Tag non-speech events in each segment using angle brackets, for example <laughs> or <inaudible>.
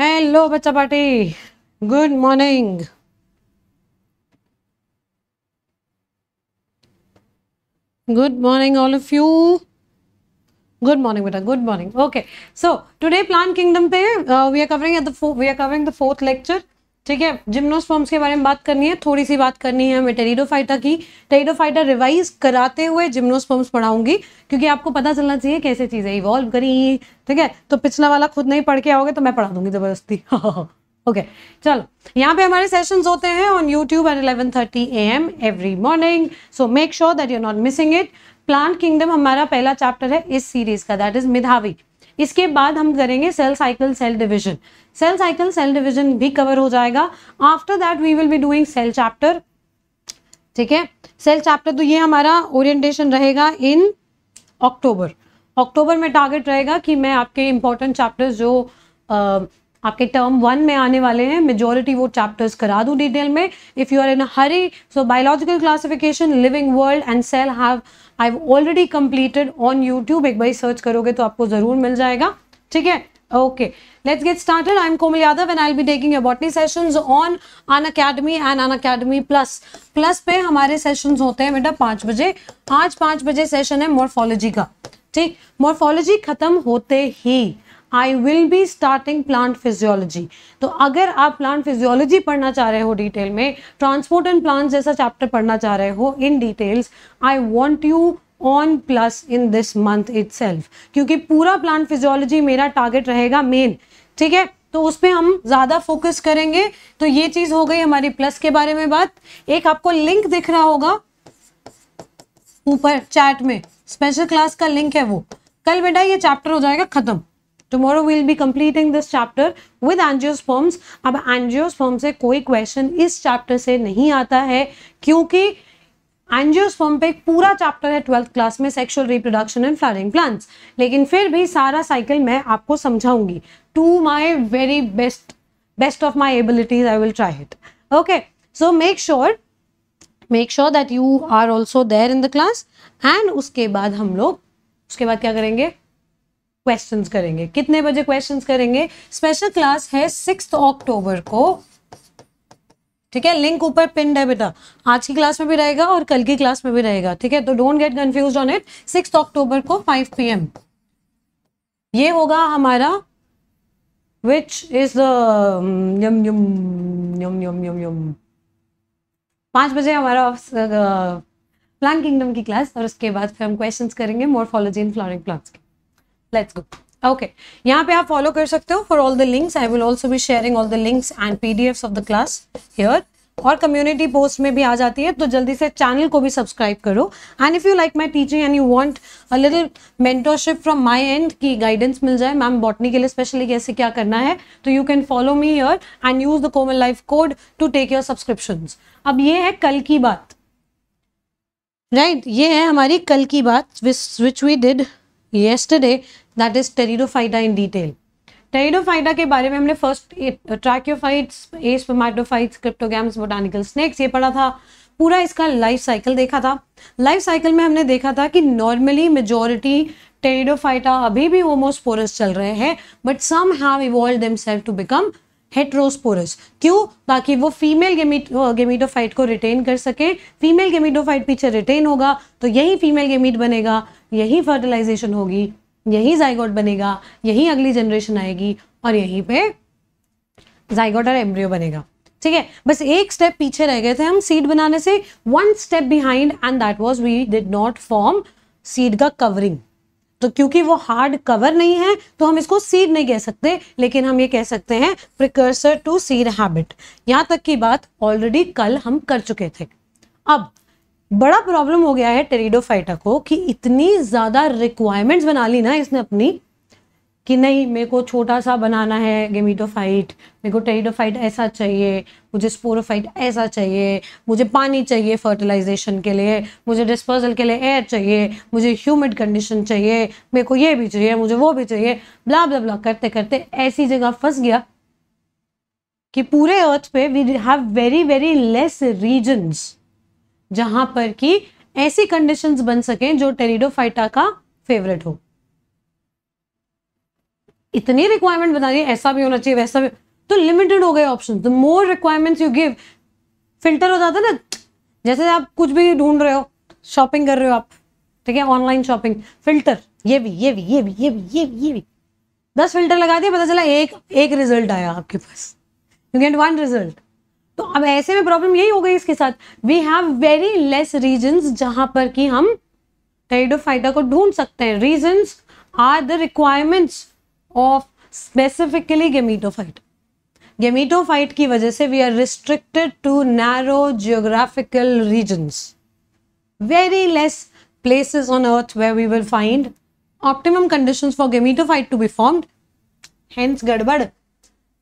Hello बच्चा party good morning good morning all of you good morning beta good morning okay so today plant kingdom पे uh, are covering at the four, we are covering the fourth lecture ठीक है gymnosperms के बारे में बात करनी है, थोड़ी सी बात करनी है हमें टेरिडोफाइटा की। टेरिडोफाइटा रिवाइज कराते हुए जिम्नोस्पर्म्स पढ़ाऊँगी, क्योंकि आपको पता चलना चाहिए कैसे चीज़ें इवॉल्व करी, ठीक है? तो पिछला वाला खुद नहीं पढ़ के आओगे तो मैं पढ़ा दूँगी ज़बरदस्ती। <laughs> ओके चलो। यहाँ पे हमारे सेशंस होते हैं on YouTube at 11:30 AM every morning so make sure that you not missing it plant kingdom हमारा पहला चैप्टर है इस सीरीज़ का दैट इज़ मिधावी इसके बाद हम करेंगे cell cycle cell division cell cycle cell division भी कवर हो जाएगा. After that we will be doing cell chapter ठीक है? सेल चैप्टर तो ये हमारा ओरिएंटेशन रहेगा इन अक्टूबर अक्टूबर में टारगेट रहेगा कि मैं आपके इंपॉर्टेंट चैप्टर्स जो uh, आपके टर्म वन में आने वाले हैं मेजोरिटी वो चैप्टर्स करा दूँ डिटेल में. If you are in hurry so biological classification living world and cell have I already completed on YouTube एक बार सर्च करोगे तो आपको ज़रूर मिल जाएगा। ठीक है? Okay let's get started. I'm komal yadav and i'll be taking your botany sessions on an academy and an academy plus. Plus पे हमारे सेशंस होते हैं बेटा पाँच बजे। आज पाँच बजे सेशन है मॉर्फोलॉजी का। ठीक? मॉर्फोलॉजी खत्म होते ही। I will be starting plant physiology तो अगर आप प्लांट फिजियोलॉजी पढ़ना चाह रहे हो डिटेल में ट्रांसपोर्ट एंड प्लांट जैसा चैप्टर पढ़ना चाह रहे हो in details I want you on plus in this month it क्योंकि पूरा प्लांट फिजियोलॉजी मेरा टारगेट रहेगा मेन ठीक है? तो उस पर हम ज़्यादा फोकस करेंगे। तो ये चीज़ हो गई हमारी प्लस के बारे में बात। एक आपको लिंक दिख रहा होगा ऊपर चैट में। स्पेशल क्लास का लिंक है वो। कल बेटा ये चैप्टर हो जाएगा खत्म। Tomorrow will be completing this chapter with angiosperms अब एंजियोस्पर्म से कोई क्वेश्चन इस चैप्टर से नहीं आता है, क्योंकि एंजियोस्पर्म पे एक पूरा चैप्टर है ट्वेल्थ क्लास में sexual reproduction and flowering plants लेकिन फिर भी सारा साइकिल मैं आपको समझाऊँगी। To my very best best of my abilities I will try it okay so make sure make sure that you are also there in the class and उसके बाद हम लोग, उसके बाद क्या करेंगे? क्वेश्चंस करेंगे। कितने बजे क्वेश्चंस करेंगे? स्पेशल क्लास है सिक्स अक्टूबर को। ठीक है? लिंक ऊपर पिंड है बेटा। आज की क्लास में भी रहेगा और कल की क्लास में भी रहेगा। ठीक है? तो don't get confuse on it six October five P P ये होगा हमारा विच इज़ यम यम यम यम यम यम पाँच बजे हमारा प्लान किंगडम की क्लास और उसके बाद फिर हम क्वेश्चंस करेंगे मोरफोलॉजी इन फ्लावरिंग प्लांट्स की। लेट्स गो ओके यहाँ पे आप फॉलो कर सकते हो for all the links I will also be sharing all the links and P of the class here और कम्युनिटी पोस्ट में भी आ जाती है तो जल्दी से चैनल को भी सब्सक्राइब करो. And if you like my teaching and you want a little mentorship from my and की गाइडेंस मिल जाए मैम बॉटनी के लिए स्पेशली कैसे क्या करना है तो you can follow me here and use the Komal life code to take your subscription अब ये है कल की बात. Right right? ये है हमारी कल की बात which we did yesterday that is pteridophyta in detail pteridophyta के बारे में हमने first tracheophytes aspermatophytes cryptogams botanical snakes ये पढ़ा था। पूरा इसका लाइफ साइकिल देखा था। लाइफ साइकिल में हमने देखा था कि नॉर्मली मेजोरिटी टेरिडोफाइटा अभी भी होमोस्पोरस चल रहे हैं but some have evolve themselves to become heterosporous क्यों? ताकि वो फीमेल गेमिट गेमिटोफाइट को रिटेन कर सके। फीमेल गेमिटोफाइट पीछे रिटेन होगा तो यही फीमेल गेमिट बनेगा, यही फर्टिलाइजेशन होगी, यही जाइगोट बनेगा, यही अगली जनरेशन आएगी, और यहीं पे जाइगोट और एम्ब्रियो बनेगा। ठीक है? बस एक स्टेप पीछे रह गए थे हम सीड बनाने से। One step behind and that was we did not form seed का कवरिंग तो क्योंकि वो हार्ड कवर नहीं है तो हम इसको सीड नहीं कह सकते, लेकिन हम ये कह सकते हैं प्रिकर्सर टू सीड हैबिट यहाँ तक की बात ऑलरेडी कल हम कर चुके थे। अब, बड़ा प्रॉब्लम हो गया है टेरिडोफाइटा को कि इतनी ज़्यादा रिक्वायरमेंट्स बना ली ना इसने अपनी कि नहीं, मेरे को छोटा सा बनाना है गेमिटोफाइट मेरे को टेरिडोफाइट ऐसा चाहिए, मुझे स्पोरोफाइट ऐसा चाहिए, मुझे पानी चाहिए फर्टिलाइजेशन के लिए, मुझे डिस्पोजल के लिए एयर चाहिए, मुझे ह्यूमिड कंडीशन चाहिए, मेरे को ये भी चाहिए, मुझे वो भी चाहिए ब्ला ब्ला ब्ला करते करते ऐसी जगह फंस गया कि पूरे अर्थ पे we have very very less regions जहाँ पर कि ऐसी कंडीशंस बन सकें जो टेरिडोफाइटा का फेवरेट हो। इतनी रिक्वायरमेंट बता दी ऐसा भी होना चाहिए, वैसा भी तो लिमिटेड हो गए option the more requirements you give filter हो जाता है ना, जैसे आप कुछ भी ढूंढ रहे हो शॉपिंग कर रहे हो आप, ठीक है ऑनलाइन शॉपिंग फ़िल्टर ये भी ये भी ये भी ये भी ये भी ये भी। दस फ़िल्टर लगा दिए, पता चला एक एक रिज़ल्ट आया आपके पास। यू गेट वन रिज़ल्ट तो अब ऐसे में प्रॉब्लम यही हो गई इसके साथ। We have very less region जहाँ पर कि हम टेरिडोफाइटा को ढूंढ सकते हैं। Region are the requirements of specifically gametophyte gametophyte की वजह से we are restricted to narrow geographical regions very less places on earth where we will find optimum conditions for gametophyte to be formed. Hence गड़बड़।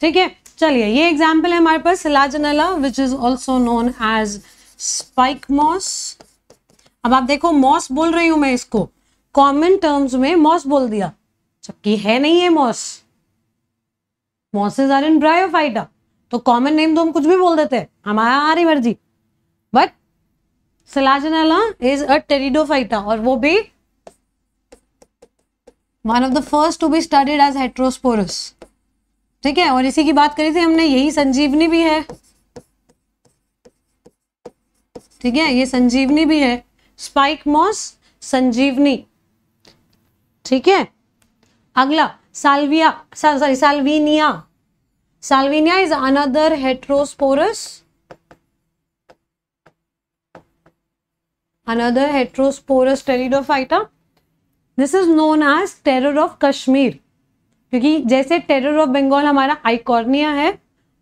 ठीक है, चलिए, ये example है हमारे पास Selaginella which is also known as spike moss अब आप देखो मॉस बोल रही हूँ मैं इसको। कॉमन टर्म्स में मॉस बोल दिया। जबकि है नहीं है moss. Mosses are in bryophyta तो कॉमन नेम तो हम कुछ भी बोल देते हैं। हमारी मर्ज़ी। But Selaginella is a pteridophyta और वो भी one of the first to be studied as heterosporous ठीक है? और इसी की बात करी थी हमने, यही संजीवनी भी है। ठीक है? ये संजीवनी भी है। Spike moss Sanjeevani. ठीक है? अगला, Salvia sorry Salvinia. Salvinia is another heterosporous another heterosporous pteridophyta. This is known as terror of kashmir. क्योंकि जैसे टेरर ऑफ़ बंगाल हमारा आइकॉर्निया है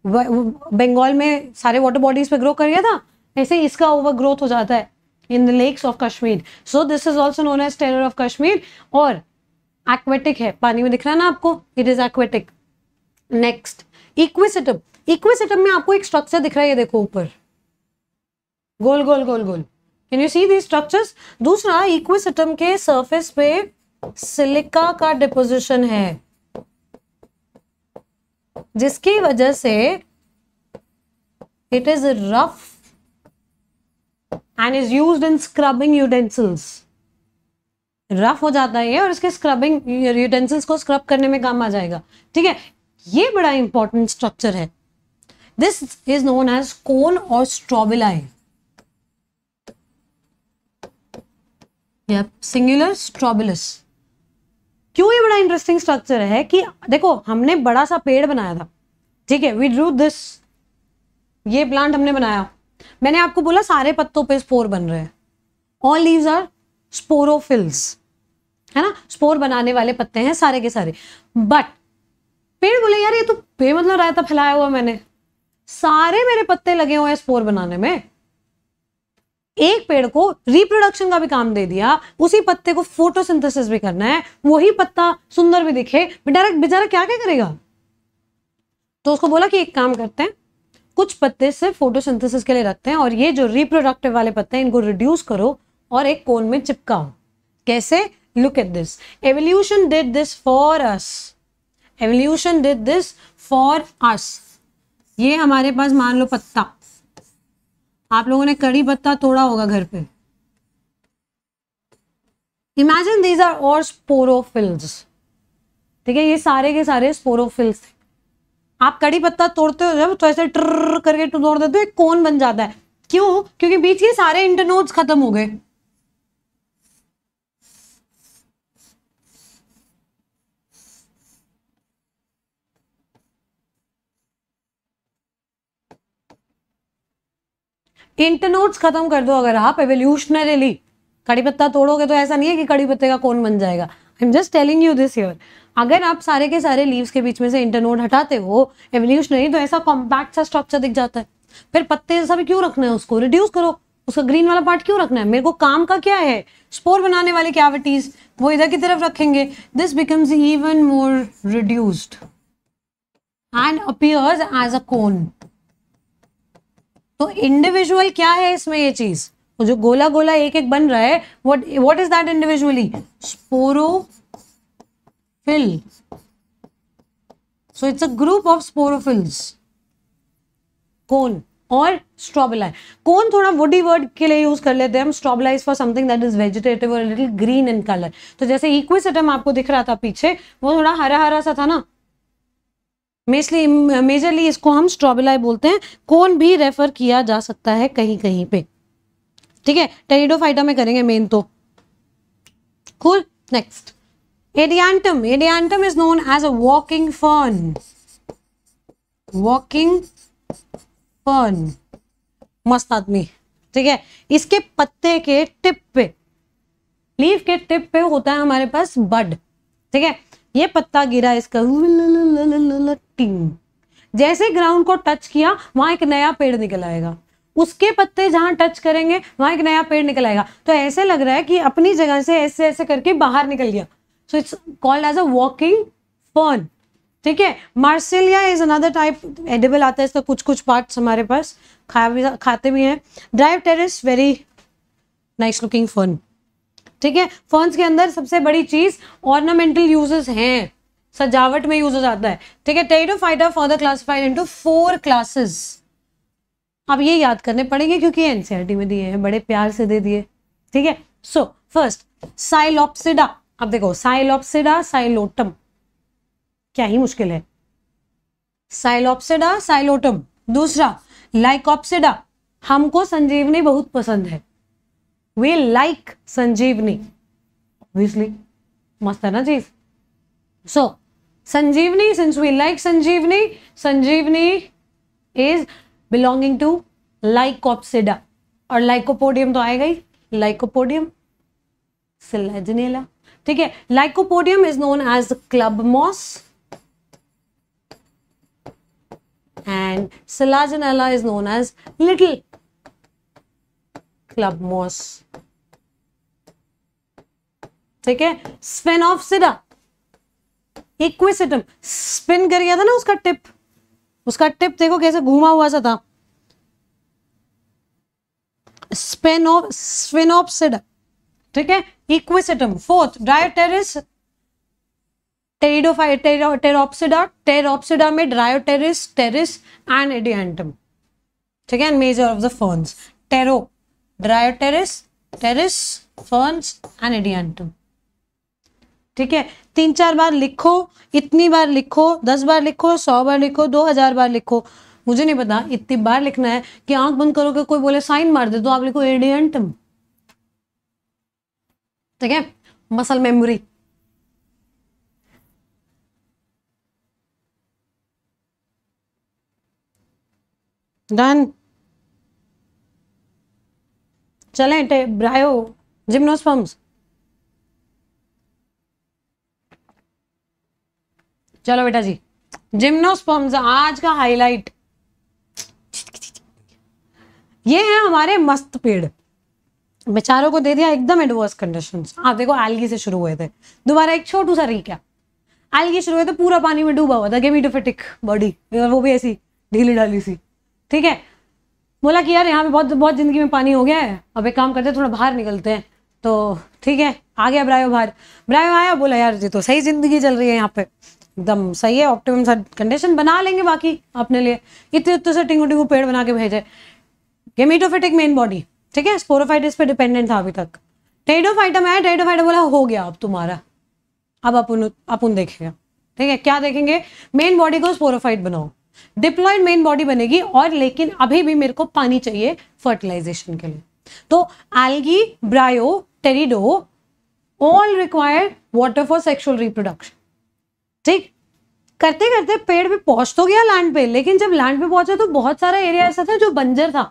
बंगाल में सारे वाटर बॉडीज पे ग्रो कर गया था, ऐसे इसका ओवर ग्रोथ हो जाता है in the lakes of Kashmir so this is also known as terror of Kashmir और एक्वेटिक है। पानी में दिख रहा है ना आपको? It is aquatic next Equisetum Equisetum में आपको एक स्ट्रक्चर दिख रहा है, ये देखो ऊपर। गोल गोल गोल गोल। Can you see the structures दूसरा इक्विसिटम के सरफेस पे सिलिका का डिपोजिशन है। जिसकी वजह से it is rough and is use in scrubbing utensils rough हो जाता है और इसके स्क्रबिंग यूटेंसिल्स को स्क्रब करने में काम आ जाएगा। ठीक है? ये बड़ा इंपॉर्टेंट स्ट्रक्चर है। This is known as cone और स्ट्रॉबिलाई सिंगुलर स्ट्रॉबिलस क्यों ये बड़ा इंटरेस्टिंग स्ट्रक्चर है कि देखो, हमने बड़ा सा पेड़ बनाया था। ठीक है वी ड्रू दिस ये प्लांट हमने बनाया। मैंने आपको बोला, सारे पत्तों पे स्पोर बन रहे हैं। ऑल लीव्स आर स्पोरोफिल्स, है ना? स्पोर बनाने वाले पत्ते हैं सारे के सारे। बट पेड़ बोले, यार, ये तो पेड़ मतलब रायता फैलाया हुआ मैंने। सारे मेरे पत्ते लगे हुए हैं स्पोर बनाने में। एक पेड़ को रिप्रोडक्शन का भी काम दे दिया। उसी पत्ते को फोटोसिंथेसिस भी करना है। वही पत्ता सुंदर भी दिखे। बेचारा बेचारा क्या क्या करेगा? तो उसको बोला कि एक काम करते हैं। कुछ पत्ते सिर्फ़ फोटोसिंथेसिस के लिए रखते हैं और ये जो रिप्रोडक्टिव वाले पत्ते हैं, इनको रिड्यूस करो। और एक कोन में चिपकाओ कैसे? Look at this evolution did this for us evolution did this for us ये हमारे पास मान लो पत्ता। आप लोगों ने कड़ी पत्ता तोड़ा होगा घर पे। इमेजिन दीज आर और स्पोरोफिल्स ठीक है, ये सारे के सारे स्पोरोफिल्स आप कड़ी पत्ता तोड़ते हो, जब तो ऐसे ट्र करके तोड़ देते हो, एक कोन बन जाता है। क्यों? क्योंकि बीच के सारे इंटरनोड्स खत्म हो गए। इंटरनोड्स खत्म कर दो अगर आप एवोल्यूशनरीली कड़ी पत्ता तोड़ोगे तो ऐसा नहीं है कि कड़ी पत्ते का कौन बन जाएगा। I am just telling you this year अगर आप सारे के सारे लीव्स के बीच में से इंटरनोड हटाते हो एवोल्यूशनरी तो ऐसा कॉम्पैक्ट सा स्ट्रक्चर दिख जाता है। फिर पत्ते जैसा भी क्यों रखना है उसको? रिड्यूस करो। उसका ग्रीन वाला पार्ट क्यों रखना है? मेरे को काम का क्या है? स्पोर बनाने वाली कैविटीज वो इधर की तरफ़ रखेंगे। This becomes even more reduced and appears as a cone तो इंडिविजुअल क्या है इसमें ये चीज़? वो जो गोला गोला एक एक बन रहा है what what is that individually sporophyll so it's a group of sporophylls cone और स्ट्रॉबलाई कौन थोड़ा वुडी वर्ड के लिए यूज़ कर लेते हैं, हम strobilize for something that is vegetative और लिटिल ग्रीन इन कलर तो जैसे इक्विसटम आपको दिख रहा था पीछे, वो थोड़ा हरा हरा सा था ना? मेजली मेजरली इसको हम स्ट्रॉबेलाई बोलते हैं। कौन भी रेफर किया जा सकता है कहीं कहीं पे। ठीक है? टेरिडोफाइटा में करेंगे मेन तो। Cool? Next. Adiantum. Adiantum is known as a walking fern. Walking fern. मस्त आदमी। ठीक है? इसके पत्ते के टिप पे। लीफ के टिप पे होता है हमारे पास बड। ठीक है? ये पत्ता गिरा इसका। टिंग। जैसे ग्राउंड को टच किया, वहाँ एक नया पेड़ निकल आएगा। उसके पत्ते जहाँ टच करेंगे, वहाँ एक नया पेड़ निकल आएगा। तो ऐसे लग रहा है कि अपनी जगह से ऐसे ऐसे करके बाहर निकल गया। So it's called as a walking fern ठीक है? Marsilea is another type edible आता है इसका कुछ कुछ पार्ट्स हमारे पास। खा भी, खाते भी हैं। Dryopteris very nice looking fern ठीक है? फर्न्स के अंदर सबसे बड़ी चीज़ ऑर्नामेंटल यूजेस हैं। सजावट में यूज़ हो जाता है। ठीक है pteridophyta further classified into four classes अब ये याद करने पड़ेंगे क्योंकि एनसीआरटी में दिए हैं, बड़े प्यार से दे दिए। ठीक है सो फ़र्स्ट साइलोप्सिडा अब देखो साइलोप्सिडा साइलोटम क्या ही मुश्किल है। साइलोप्सिडा साइलोटम दूसरा लाइकोप्सिडा हमको संजीवनी बहुत पसंद है। We like Sanjeevani. ऑब्वियसली मस्त है ना चीज़। So Sanjeevani since we like Sanjeevani Sanjeevani is belonging to Lycopsida और लाइकोपोडियम तो आएगा ही। लाइकोपोडियम सिलेजनेला ठीक है Lycopodium is known as club moss and Selaginella is known as little club moss ठीक है स्पेनॉफसिडा इक्विसिटम। स्पिन कर गया था ना उसका टिप। उसका टिप देखो कैसे घूमा हुआ सा था। स्पेनोप्सिड ठीक है? इक्विसिटम फोर्थ डायोटेरिस टेरिडोफाइटेरोप्सिडा टेरोप्सिडा में ड्रायोटेरिस टेरिस एंड एडियंटम ठीक है? Major of the ferns ptero Dryopteris Pteris ferns and Adiantum ठीक है? तीन चार बार लिखो, इतनी बार लिखो, दस बार लिखो, सौ बार लिखो, दो हज़ार बार लिखो। मुझे नहीं पता, इतनी बार लिखना है कि आँख बंद करोगे कोई बोले, साइन मार दे तो आप लिखो एडियंटम ठीक है? Muscle memory. डन चलें ब्रायो जिम्नोस्पम्स चलो बेटा जी जिम्नोस्पर्म्स आज का हाईलाइट ये है हमारे मस्त पेड़। बेचारों को दे दिया एकदम एडवर्स कंडीशंस आप देखो एल्गी से शुरू हुए थे। दोबारा एक छोटू सा रीक एल्गी शुरू हुए थे, पूरा पानी में डूबा हुआ था। गेमीटोफिटिक बॉडी वो भी ऐसी ढीली ढाली सी। ठीक है? बोला कि यार, यहाँ पे बहुत बहुत ज़िंदगी में पानी हो गया है। अब एक काम करते हैं, थोड़ा बाहर निकलते हैं। तो ठीक है? आ गया ब्रायो बाहर ब्रायो आया बोला, यार, ये तो सही ज़िंदगी चल रही है यहाँ पे। एकदम सही है ऑप्टिमम कंडीशन बना लेंगे बाकी अपने लिए। इतने इतने से टिंगू टिंगू पेड़ बना के भेजे। गेमीटोफिटिक मेन बॉडी ठीक है? स्पोरोफाइटिस पे डिपेंडेंट था अभी तक। टेडोफाइटम है टेडोफाइटम बोला, हो गया अब तुम्हारा। अब अपन अपन देखेगा। ठीक है, क्या देखेंगे? मेन बॉडी को स्पोरोफाइट बनाओ। डिप्लॉयड मेन बॉडी बनेगी और लेकिन अभी भी मेरे को पानी चाहिए फर्टिलाइजेशन के लिए। तो algae bryo pterido all required water for sexual reproduction ठीक? करते करते पेड़ पे पहुँच तो गया लैंड पे, लेकिन जब लैंड पे पहुँचा तो बहुत सारा एरिया ऐसा था जो बंजर था।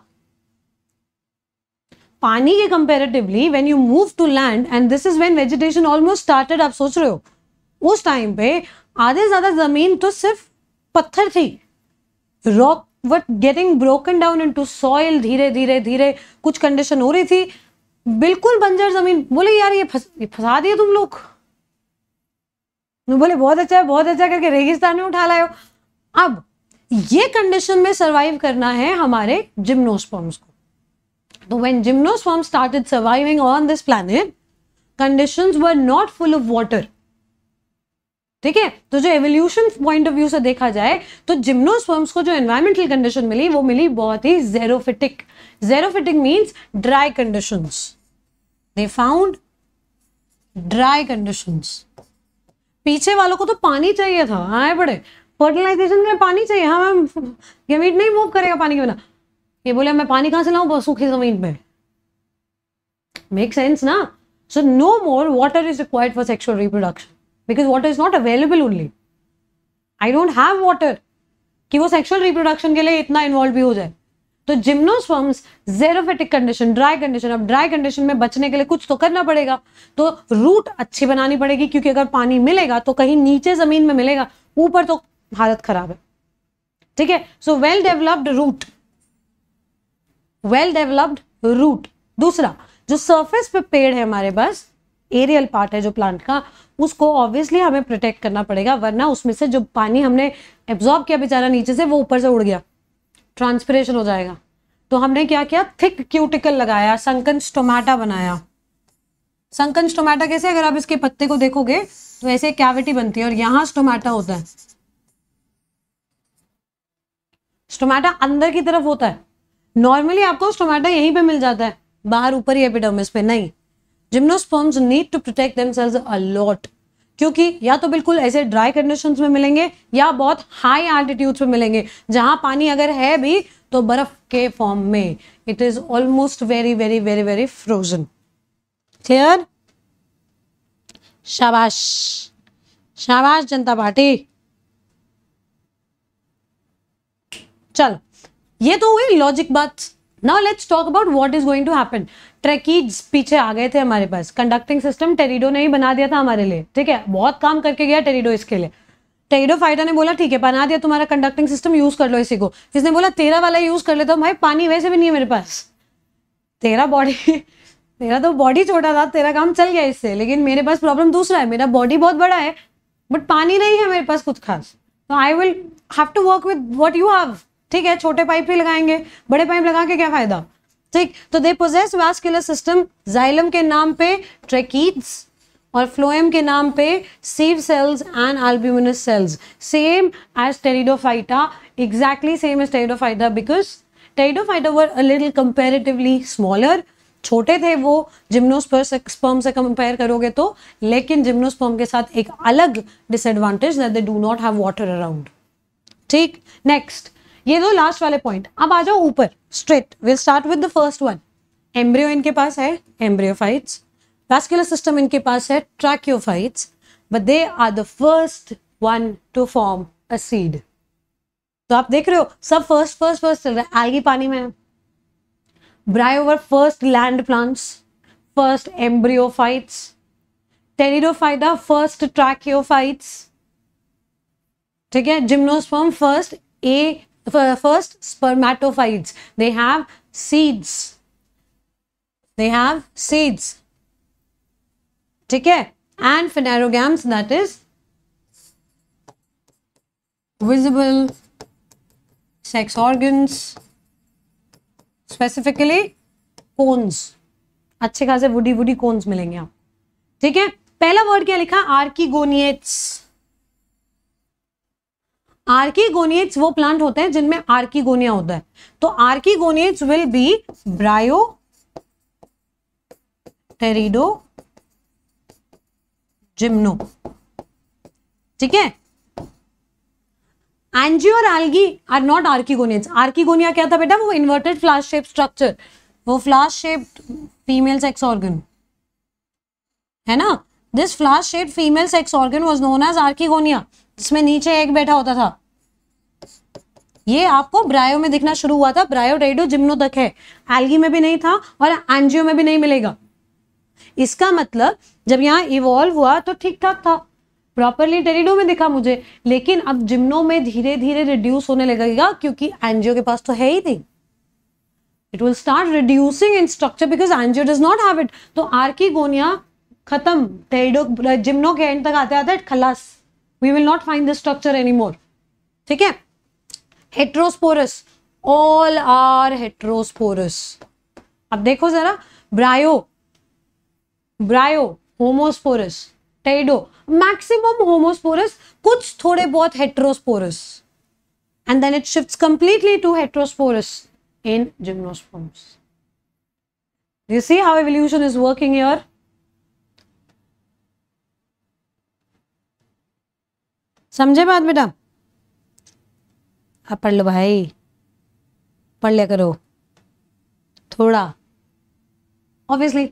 पानी के comparatively when you move to land and this is when vegetation almost started आप सोच रहे हो? उस टाइम पे आधे ज़्यादा ज़मीन तो सिर्फ़ पत्थर थी। Rock what getting broken down into soil धीरे धीरे धीरे, कुछ कंडीशन हो रही थी। बिल्कुल बंजर ज़मीन। बोले, यार ये फंसा दिए तुम लोग? बोले, बहुत अच्छा है, बहुत अच्छा करके रेगिस्तान में उठा लाए अब ये कंडीशन में सर्वाइव करना है हमारे जिम्नोस्पर्म्स को। तो when gymnosperm started surviving on this planet conditions were not full of water ठीक है? तो जो एवोल्यूशन पॉइंट ऑफ़ व्यू से देखा जाए तो जिम्नोस्पर्म्स को जो एनवायरमेंटल कंडीशन मिली, वो मिली बहुत ही xerophytic xerophytic means dry conditions they found dry conditions पीछे वालों को तो पानी चाहिए था, आए बड़े। फर्टिलाइजेशन के लिए पानी चाहिए। हाँ मैम गेमीट नहीं मूव करेगा पानी के बिना। ये बोले, मैं पानी कहाँ से लाऊं सूखी ज़मीन पे? मेक सेंस ना? So no more water is required for sexual reproduction because water is not available only I don't have water कि वो सेक्सुअल रिप्रोडक्शन के लिए इतना इन्वॉल्व भी हो जाए। तो gymnosperms xerophytic condition dry condition अब ड्राई कंडीशन में बचने के लिए कुछ तो करना पड़ेगा। तो रूट अच्छी बनानी पड़ेगी, क्योंकि अगर पानी मिलेगा तो कहीं नीचे ज़मीन में मिलेगा, ऊपर तो हालत खराब है। ठीक है? So well developed root well developed root दूसरा, जो सरफेस पे पेड़ है हमारे पास एरियल पार्ट है जो प्लांट का, उसको ऑब्वियसली हमें प्रोटेक्ट करना पड़ेगा, वरना उसमें से जो पानी हमने एब्जॉर्ब किया बेचारा नीचे से, वो ऊपर से उड़ गया। ट्रांसपिरेशन हो जाएगा। तो हमने क्या किया? थिक क्यूटिकल लगाया संकन स्टोमाटा बनाया। संकन स्टोमाटा कैसे? अगर आप इसके पत्ते को देखोगे तो ऐसे कैविटी बनती है और यहाँ स्टोमाटा होता है। स्टोमाटा अंदर की तरफ़ होता है। नॉर्मली आपको स्टोमाटा यहीं पे मिल जाता है, बाहर ऊपर ही एपिडर्मिस पे। नहीं। Gymnosperms need to protect themselves a lot क्योंकि या तो बिल्कुल ऐसे ड्राई कंडीशंस में मिलेंगे या बहुत हाई एल्टीट्यूड्स में मिलेंगे, जहाँ पानी अगर है भी तो बर्फ़ के फॉर्म में। It is almost very very very very frozen clear शाबाश। शाबाश, जनता पार्टी। चल, ये तो हुई लॉजिक बात। Now let's talk about what is going to happen tracheids पीछे आ गए थे हमारे पास। कंडक्टिंग सिस्टम टेरिडो ने ही बना दिया था हमारे लिए, ठीक है? बहुत काम करके गया टेरिडो इसके लिए। टेरिडो फाइटर ने बोला, ठीक है, बना दिया तुम्हारा कंडक्टिंग सिस्टम यूज़ कर लो इसी को। इसने बोला, तेरा वाला यूज़ कर लेता हूँ। भाई, पानी वैसे भी नहीं है मेरे पास। तेरा बॉडी <laughs> तेरा तो बॉडी छोटा था, तेरा काम चल गया इससे, लेकिन मेरे पास प्रॉब्लम दूसरा है। मेरा बॉडी बहुत बड़ा है बट पानी नहीं है मेरे पास कुछ खास। तो I will have to work with what you have ठीक है? छोटे पाइप ही लगाएँगे, बड़े पाइप लगा के क्या फ़ायदा? ठीक तो they possess vascular system xylem के नाम पे ट्रेकीड्स और फ्लोएम के नाम पे sieve cells and albuminous cells same as pteridophyta exactly same as pteridophyta because pteridophyta were a little comparatively smaller छोटे थे वो जिम्नोस्पर्म से कंपेयर करोगे तो लेकिन जिम्नोस्पर्म के साथ एक अलग disadvantage that they do not have water around ठीक नेक्स्ट ये दो लास्ट वाले पॉइंट अब आ जाओ ऊपर. Straight will start with the first one embryo इनके पास है. एम्ब्रियोफाइट्स वैस्कुलर सिस्टम इनके पास है. Tracheophytes but they are the first one to form a seed तो आप देख रहे हो, सब फ़र्स्ट फ़र्स्ट फ़र्स्ट चल रहा है. आएगी पानी में. Bryo were first land plants first embryophytes pteridophyta first tracheophytes ठीक है? Gymnosperm first a first spermatophytes they have seeds they have seeds ठीक है and phanerogams that is visible sex organs specifically cones अच्छे खासे वुडी वुडी कोन्स मिलेंगे आप ठीक है पहला वर्ड क्या लिखा आर्कीगोनियट्स आर्कीगोनियट्स वो प्लांट होते हैं जिनमें आर्कीगोनिया होता है। तो archegoniates will be bryo pterido gymno ठीक है? एंजियो और algae are not archegoniates archegonia क्या था बेटा? वो इन्वर्टेड फ्लाश शेप स्ट्रक्चर वो flask shaped female sex organ है ना? This flask shaped female sex organ was known as archegonia जिसमें नीचे एक बैठा होता था। ये आपको ब्रायो में दिखना शुरू हुआ था। ब्रायो रेडो जिम्नो तक है। एल्गी में भी नहीं था और एंजियो में भी नहीं मिलेगा। इसका मतलब जब यहाँ इवॉल्व हुआ तो ठीक ठाक था। प्रॉपरली टेरिडो में दिखा मुझे। लेकिन अब जिम्नो में धीरे धीरे रिड्यूस होने लगेगा क्योंकि एंजियो के पास तो है ही नहीं। It will start reducing in structure because angio does not have it तो आर्कीगोनिया खत्म। टेरिडो, जिम्नो के एंड तक आते आते खलास। We will not find this structure any more ठीक है? हेट्रोस्पोरस ऑल आर हेट्रोस्पोरस अब देखो जरा bryo bryo homosporous pterido maximum homosporous कुछ थोड़े बहुत heterosporous and then it shifts to heterosporous in gymnosperms. Do you see how evolution is working here? समझे बात बेटा? आप पढ़ लो भाई। पढ़ लिया करो। थोड़ा। ऑब्वियसली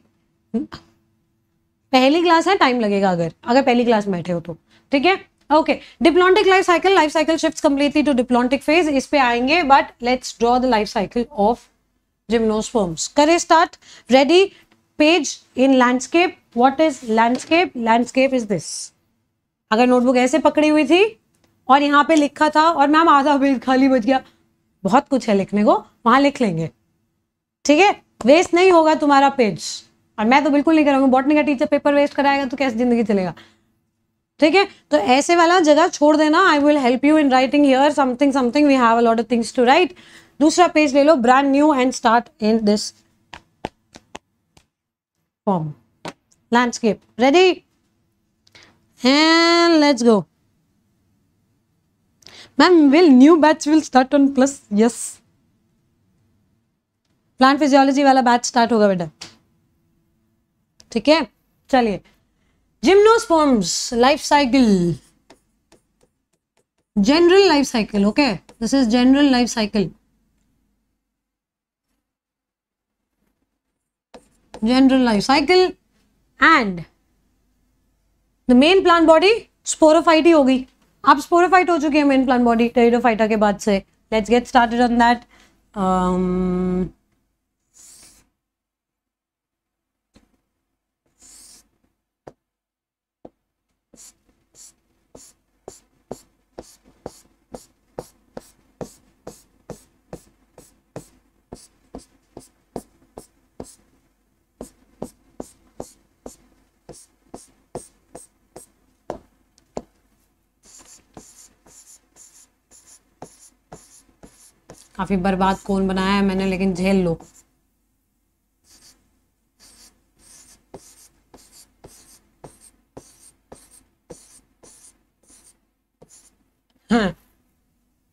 पहली क्लास है टाइम लगेगा अगर। अगर पहली क्लास बैठे हो तो। ठीक है? Okay diplontic life cycle life cycle shift completely to diplontic phase इस पे आएँगे but let's draw the life cycle of gymnosperms करे start ready page in landscape what is landscape landscape is this अगर नोटबुक ऐसे पकड़ी हुई थी और यहाँ पे लिखा था और मैम आधा पेज खाली बच गया। बहुत कुछ है लिखने को, वहाँ लिख लेंगे। ठीक है? वेस्ट नहीं होगा तुम्हारा पेज और मैं तो बिल्कुल नहीं करूँगा। बॉटनी का टीचर पेपर वेस्ट कराएगा तो कैसे ज़िंदगी चलेगा? ठीक है? तो ऐसे वाला जगह छोड़ देना। I will help you in writing here something something we have a lot of things to write दूसरा पेज ले लो brand new and start in this form landscape ready and let's go ma'am will new batch will start on plus yes plant physiology वाला batch start होगा बेटा ठीक है चलिए gymnosperms life cycle general life cycle okay this is general life cycle general life cycle and the main plant body sporophyte ही होगी आप sporophyte हो चुके हैं मेन प्लांट बॉडी टेरिडोफाइटा के बाद से let's get started on that काफ़ी बर्बाद कौन बनाया है मैंने, लेकिन झेल लो।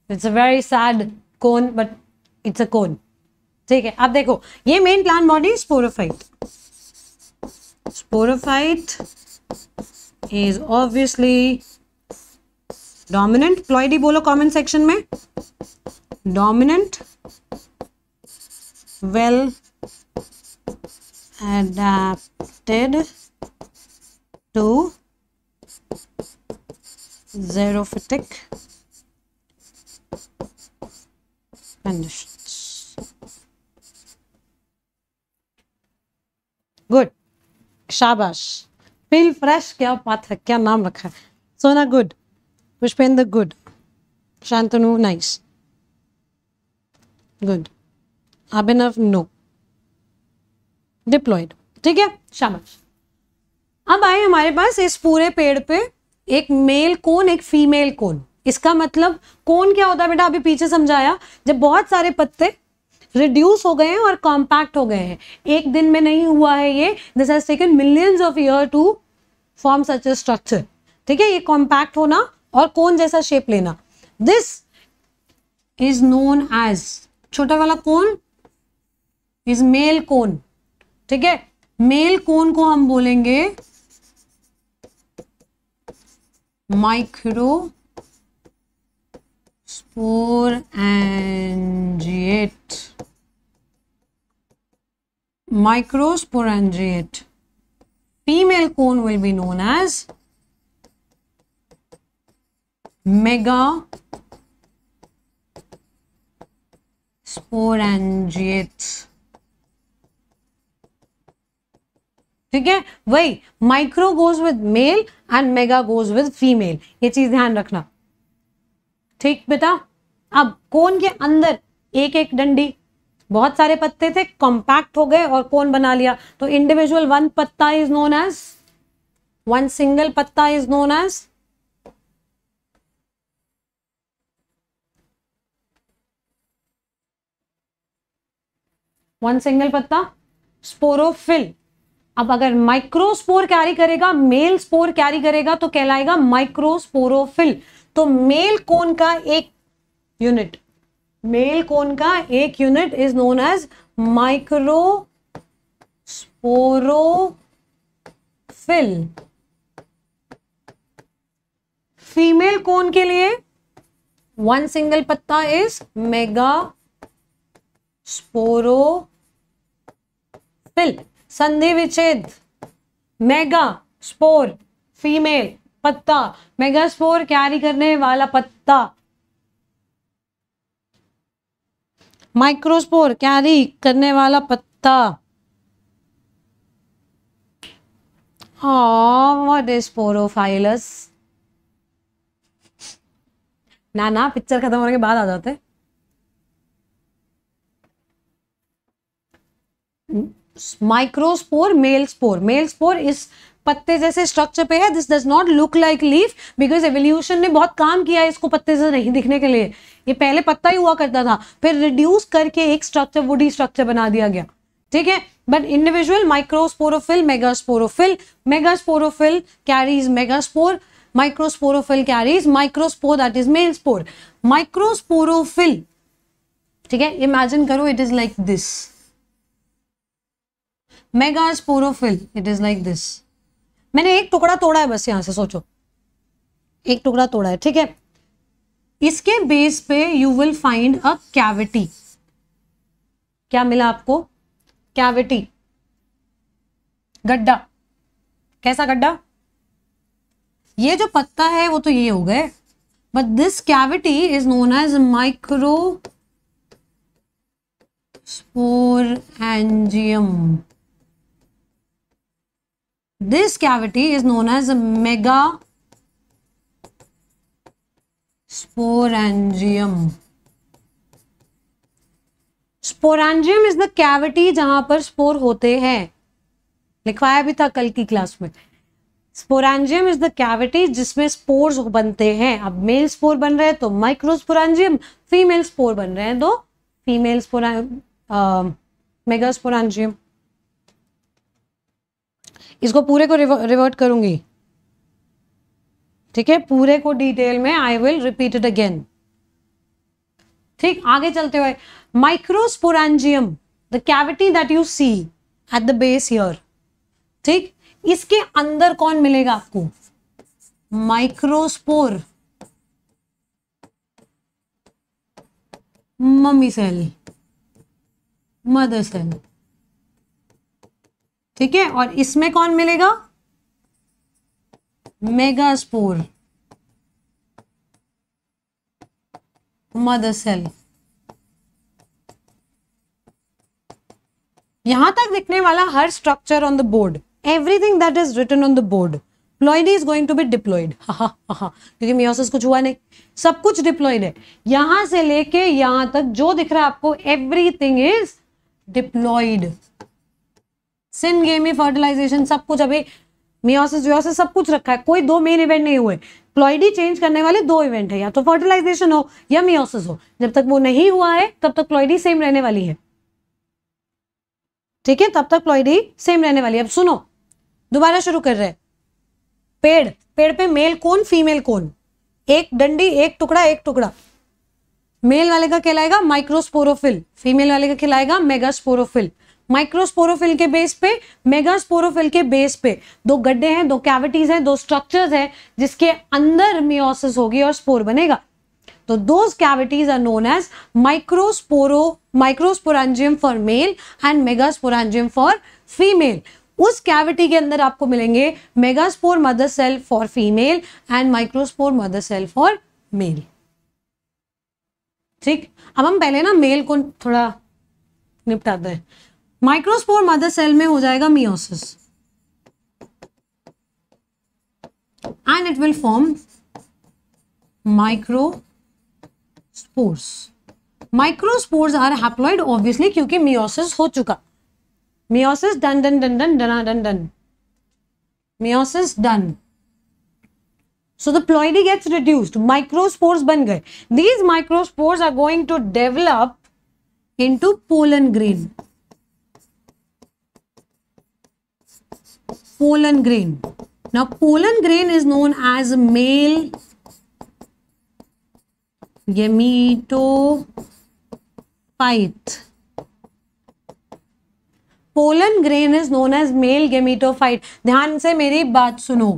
It's a very sad cone but it's a cone ठीक है, अब देखो, ये main plant body sporophyte sporophyte is obviously dominant ploidy बोलो कमेंट सेक्शन में। Dominant well adapted to xerophytic conditions good शाबाश फील फ्रेश क्या बात है क्या नाम रखा है Sona good Pushpendra good Shantanu nice good Abhinav no diploid ठीक है? शाबाश. अब आए हमारे पास इस पूरे पेड़ पे एक मेल कोन एक फीमेल कोन इसका मतलब कोन क्या होता है बेटा? अभी पीछे समझाया। जब बहुत सारे पत्ते रिड्यूस हो गए हैं और कॉम्पैक्ट हो गए हैं। एक दिन में नहीं हुआ है ये। This has taken millions of year to form such a structure ठीक है? ये कॉम्पैक्ट होना और कोन जैसा शेप लेना. दिस इज़ नोन एज छोटा वाला कौन? Is male cone? ठीक है? मेल कोन को हम बोलेंगे? Microsporangiate microsporangiate female cone will be known as mega sporangiates ठीक है? वही micro goes with male and mega goes with female ये चीज़ ध्यान रखना। ठीक बेटा? अब कोन के अंदर एक एक डंडी? बहुत सारे पत्ते थे कॉम्पैक्ट हो गए और कोन बना लिया? तो इंडिविजुअल वन पत्ता is known as one single पत्ता is known as one single पत्ता स्पोरोफिल अब अगर माइक्रोस्पोर कैरी करेगा मेल स्पोर कैरी करेगा तो कहलाएगा माइक्रोस्पोरोफिल तो मेल कोन का एक यूनिट मेल कोन का एक unit is known as microsporophyll female cone के लिए वन सिंगल पत्ता इज़ मेगा स्पोरोफिल संधि विच्छेद, मेगा स्पोर, फीमेल, पत्ता। मेगा स्पोर कैरी करने वाला पत्ता। माइक्रोस्पोर कैरी करने वाला पत्ता। व्हाट इज़ ना ना पिक्चर खत्म होने के बाद आ जाते। Microspore male spore male spore इस पत्ते जैसे स्ट्रक्चर पे है। This does not look like leaf because evolution ने बहुत काम किया है इसको पत्ते से नहीं दिखने के लिए। ये पहले पत्ता ही हुआ करता था। फिर रिड्यूस करके एक स्ट्रक्चर वुडी स्ट्रक्चर बना दिया गया। ठीक है? But individual microsporophyll megasporophyll megasporophyll carries megaspore microsporophyll carries microspore that is male spore microsporophyll ठीक है? इमेजिन करो it is like this megasporophyll it is like this मैंने एक टुकड़ा तोड़ा है बस यहाँ से, सोचो। एक टुकड़ा तोड़ा है, ठीक है? इसके बेस पे you will find a cavity क्या मिला आपको? कैविटी गड्ढा। कैसा गड्ढा? ये जो पत्ता है, वो तो ये हो गए। But this cavity is known as microsporangium Is known as a mega sporangium. Sporangium is the cavity जहाँ पर स्पोर होते हैं। लिखवाया भी था कल की क्लास में। स्पोरेंजियम इज़ द कैविटी जिसमें स्पोर्स बनते हैं। अब मेल स्पोर बन रहे हैं तो माइक्रोस्पोरेंजियम फीमेल स्पोर बन रहे हैं तो फीमेल स्पोरा मेगास्पोरेंजियम इसको पूरे को रिवर्ट करूँगी। ठीक है? पूरे को डिटेल में I will repeat it again ठीक? आगे चलते हुए microsporangium the cavity that you see at the base here ठीक? इसके अंदर कौन मिलेगा आपको? Microspore mummy cell mother cell ठीक है? और इसमें कौन मिलेगा? मेगास्पोर। Mother cell. यहाँ तक दिखने वाला हर structure on the board everything that is written on the board ploidy is going to be diploid क्योंकि मियोसिस कुछ हुआ नहीं। सब कुछ डिप्लॉइड है। यहाँ से लेके यहाँ तक जो दिख रहा है आपको एवरीथिंग इज़ डिप्लॉइड सिन गेमी फर्टिलाइजेशन सब कुछ अभी मियोसिस वियोसिस सब कुछ रखा है। कोई दो मेन इवेंट नहीं हुए। प्लॉइडी चेंज करने वाले दो इवेंट है। या तो फर्टिलाइजेशन हो, या मियोसिस हो। जब तक वो नहीं हुआ है, तब तक प्लॉइडी सेम रहने वाली है। ठीक है? तब तक प्लॉइडी सेम रहने वाली है। अब सुनो। दोबारा शुरू कर रहे पेड़। पेड़ पे मेल कौन फीमेल कौन? एक डंडी, एक टुकड़ा एक टुकड़ा। मेल वाले का कहलाएगा माइक्रोस्पोरोफिल फीमेल वाले का कहलाएगा मेगास्पोरोफिल माइक्रोस्पोरोफिल के बेस पे, मेगास्पोरोफिल के बेस पे। दो गड्ढे हैं, दो कैविटीज हैं, दो स्ट्रक्चर्स हैं, जिसके अंदर मियोसिस होगी और स्पोर बनेगा। तो those cavities are known as microsporo microsporangium for male and megasporangium for female उस कैविटी के अंदर आपको मिलेंगे megaspore mother cell for female and microspore mother cell for male ठीक? अब हम पहले ना मेल को थोड़ा निपटाते हैं। माइक्रोस्पोर मदर सेल में हो जाएगा meiosis and it will form microspores microspores are haploid obviously क्योंकि मियोसिस हो चुका। Meiosis done done done done done done done meiosis done so, the ploidy gets reduced. Microspores ban gaye these microspores are going to develop into pollen grain. Pollen grain. Now, pollen grain is known as male gametophyte. Pollen grain is known as male gametophyte. ध्यान से मेरी बात सुनो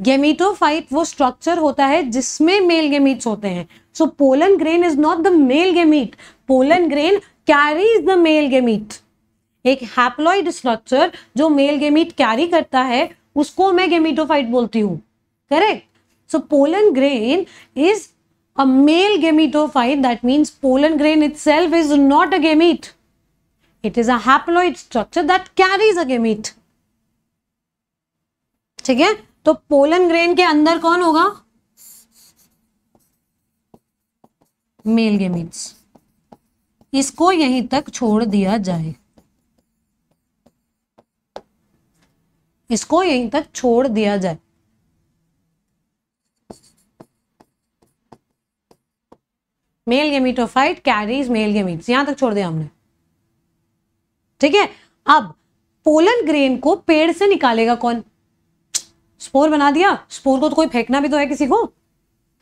gametophyte वो structure होता है जिसमें mail gametes होते हैं so pollen grain is not the male gamete pollen grain carries the male gamete एक हैप्लॉइड स्ट्रक्चर जो मेल गेमीट कैरी करता है, उसको मैं गेमिटोफाइट बोलती हूँ। Correct so pollen grain is a male gametophyte that means pollen grain itself is not a gamete it is a haploid structure that carries a gamete ठीक है? तो पोलन ग्रेन के अंदर कौन होगा? मेल गेमिट्स इसको यहीं तक छोड़ दिया जाए। इसको यहीं तक छोड़ दिया जाए। Male gametophyte carries male gametes यहाँ तक छोड़ दिया हमने। ठीक है? अब पोलन ग्रेन को पेड़ से निकालेगा कौन? स्पोर बना दिया। स्पोर को तो कोई फेंकना भी तो है किसी को।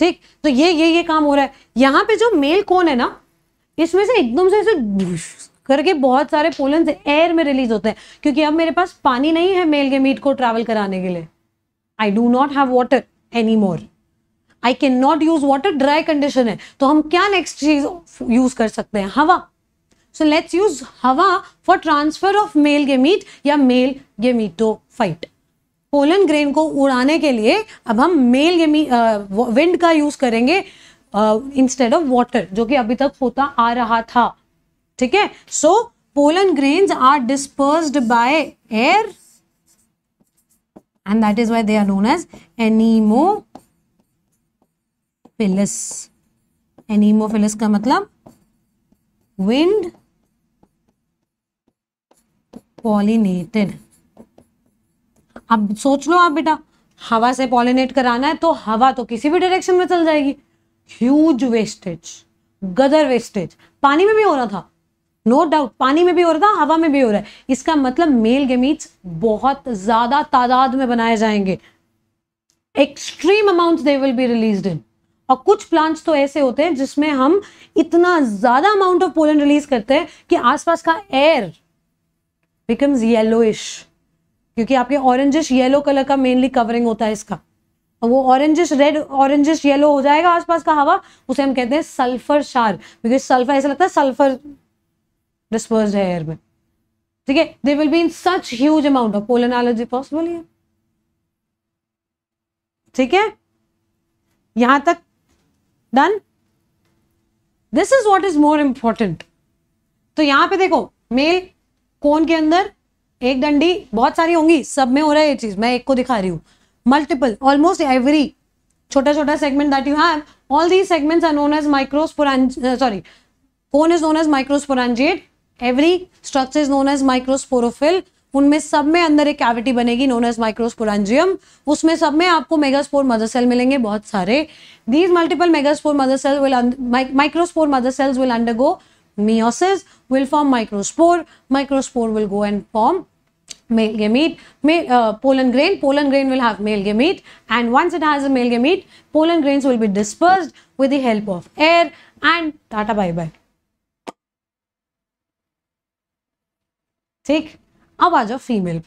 ठीक? तो ये ये ये काम हो रहा है। यहाँ पे जो मेल कौन है ना, इसमें से एकदम से ऐसे करके बहुत सारे पोलन एयर में रिलीज़ होते हैं। क्योंकि अब मेरे पास पानी नहीं है मेल के मीट को ट्रैवल कराने के लिए। I do not have water any more I can not use water dry condition है। तो हम क्या नेक्स्ट चीज़ यूज़ कर सकते हैं? हवा। सो लेट्स यूज़ हवा for transfer of male gamete या male gametophyte pollen grain को उड़ाने के लिए अब हम मेल गेमी विंड का यूज़ करेंगे इंस्टेड ऑफ़ वाटर जो कि अभी तक होता आ रहा था। ठीक है? So pollen grains are dispersed by air and that is why they are known as anemophilous anemophilous का मतलब विंड पॉलिनेटेड अब सोच लो आप बेटा, हवा से पॉलिनेट कराना है तो हवा तो किसी भी डायरेक्शन में चल जाएगी। ह्यूज वेस्टेज गदर वेस्टेज पानी में भी हो रहा था नो डाउट पानी में भी हो रहा था, हवा में भी हो रहा है। इसका मतलब मेल गेमीट्स बहुत ज़्यादा तादाद में बनाए जाएँगे। Extreme amount they will be release in और कुछ प्लांट्स तो ऐसे होते हैं जिसमें हम इतना ज़्यादा अमाउंट ऑफ़ पोलन रिलीज़ करते हैं कि आसपास का एयर बिकम्स येलोइश क्योंकि आपके ऑरेंजिश येलो कलर का मेनली कवरिंग होता है इसका। वो ऑरेंजिश रेड ऑरेंजिश येलो हो जाएगा आसपास का हवा, उसे हम कहते हैं सल्फ़र शार बिकॉज़ सल्फ़र ऐसा लगता है सल्फ़र डिस्पर्स है एयर में ठीक है? They will be in such huge amount of pollen allergy possible है ठीक है? यहाँ तक done this is what is more important तो यहाँ पे देखो मेल कोन के अंदर एक डंडी बहुत सारी होंगी। सब में हो रहा है ये चीज़। मैं एक को दिखा रही हूँ। मल्टीपल ऑलमोस्ट एवरी छोटा छोटा segment that you have all these segments are known as microsporang sorry cone is known as microsporangiate every structure is known as microsporophyll उनमें सब में अंदर एक कैविटी बनेगी नोन एज माइक्रोस्पोरजियम उसमें सब में आपको मेगास्पोर मदर सेल मिलेंगे बहुत सारे. These multiple megaspore mother cell will microspore mother cells will undergo meiosis will form microspore microspore will go and form male gamete pollen grain pollen grain will have male gamete and once it has male gamete pollen grain will be disperse with the help of air and tata bye bye ठीक? अब आ जाओ female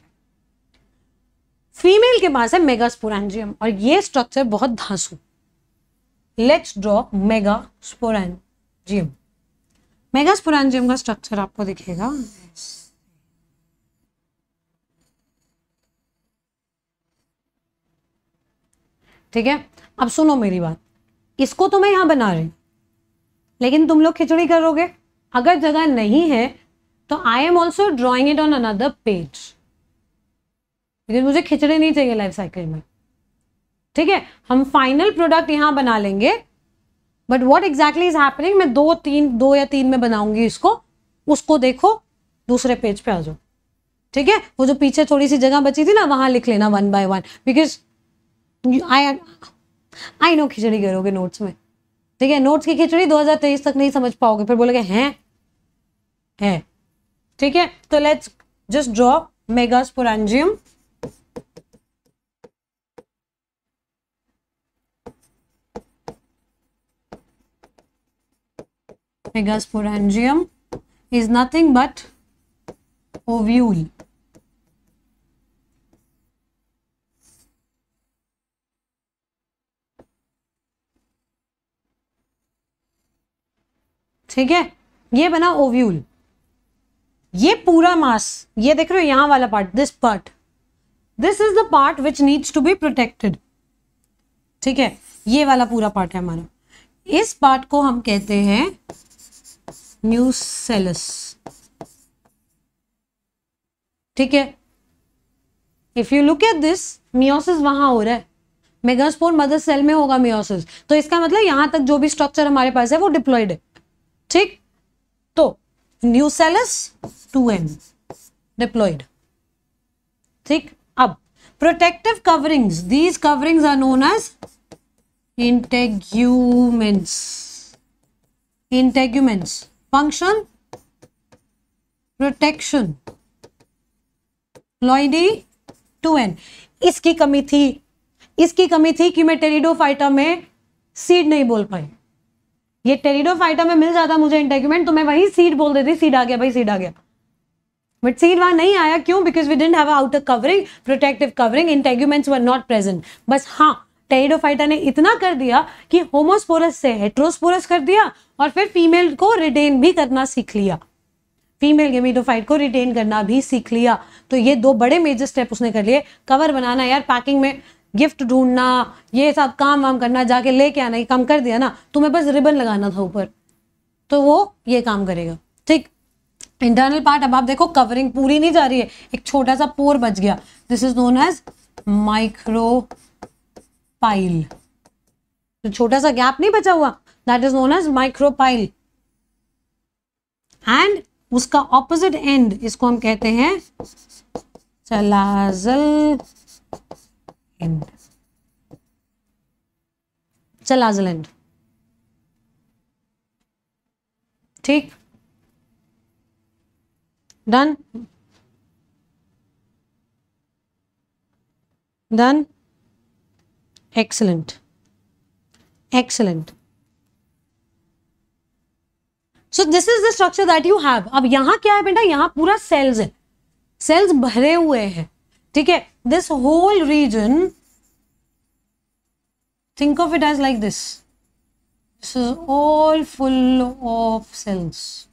female के पास है mega megasporangium और ये structure बहुत धांसू। लेट्स ड्रॉ मेगास्पोरेंजियम का स्ट्रक्चर आपको दिखेगा। ठीक है? अब सुनो मेरी बात। इसको तो मैं यहाँ बना रही लेकिन तुम लोग खिचड़ी करोगे। अगर जगह नहीं है तो I am also drawing it on another page लेकिन मुझे खिचड़ी नहीं चाहिए लाइफ साइकिल में। ठीक है? हम फाइनल प्रोडक्ट यहाँ बना लेंगे। But what exactly is happening मैं दो, तीन, दो या तीन में बनाऊँगी इसको। उसको देखो, दूसरे पेज पे आ जाओ। ठीक है? वो जो पीछे थोड़ी सी जगह बची थी ना, वहाँ लिख लेना one by one because I I know खिचड़ी करोगे नोट्स में। ठीक है? नोट्स की खिचड़ी 2023 तक नहीं समझ पाओगे। फिर बोलोगे, हैं? है। ठीक है? तो let's just draw megasporangium megasporangium is nothing but ovule ठीक है? ये बना ओव्यूल ये पूरा मास ये देख रहे हो यहाँ वाला part this part this is the part which needs to be protected ठीक है? ये वाला पूरा पार्ट है हमारा। इस पार्ट को हम कहते हैं न्यूसेलस ठीक है? If you look at this meiosis वहाँ हो रहा है। मेगास्पोर मदर सेल में होगा मियोसिस तो इसका मतलब यहाँ तक जो भी स्ट्रक्चर हमारे पास है, वो डिप्लॉयड है। ठीक? तो न्यूसेलस टू एन डिप्लॉयड ठीक अब protective coverings these coverings are known as integuments integuments function protection ploidy two n इसकी कमी थी। इसकी कमी थी कि मैं टेरिडोफाइटा में सीड नहीं बोल पाई। ये टेरिडोफाइटा में मिल जाता मुझे इंटेग्यूमेंट तो मैं वही सीड बोल देती सीड आ गया भाई सीड आ गया। बट सीड वहाँ नहीं आया, क्यों? Because we don't have outer covering protective covering in integuments were not present बस हाँ टेरिडोफाइटा ने इतना कर दिया कि होमोस्पोरस से हेट्रोस्पोरस कर दिया और फिर फीमेल को रिटेन भी करना सीख लिया। फीमेल गेमिटोफाइट को रिटेन करना भी सीख लिया। तो ये दो बड़े मेजर स्टेप उसने कर लिए। कवर बनाना यार पैकिंग में गिफ्ट ढूंढना, ये सब काम वाम करना, जाके लेके आना, ये काम कर दिया ना, तुम्हें बस रिबन लगाना था ऊपर। तो वो ये काम करेगा। ठीक? इंटरनल पार्ट अब आप देखो कवरिंग पूरी नहीं जा रही है। एक छोटा सा पोर बच गया। This is known as micropyle तो छोटा सा गैप नहीं बचा हुआ। That is known as micropyle end उसका ऑपोजिट एंड इसको हम कहते हैं चलाजल एंड चलाजल एंड ठीक? Done done excellent excellent so this is the structure that you have अब यहाँ क्या है बेटा? यहाँ पूरा सेल्स है। सेल्स भरे हुए हैं। ठीक है? This whole region think of it as like this this is all full of cells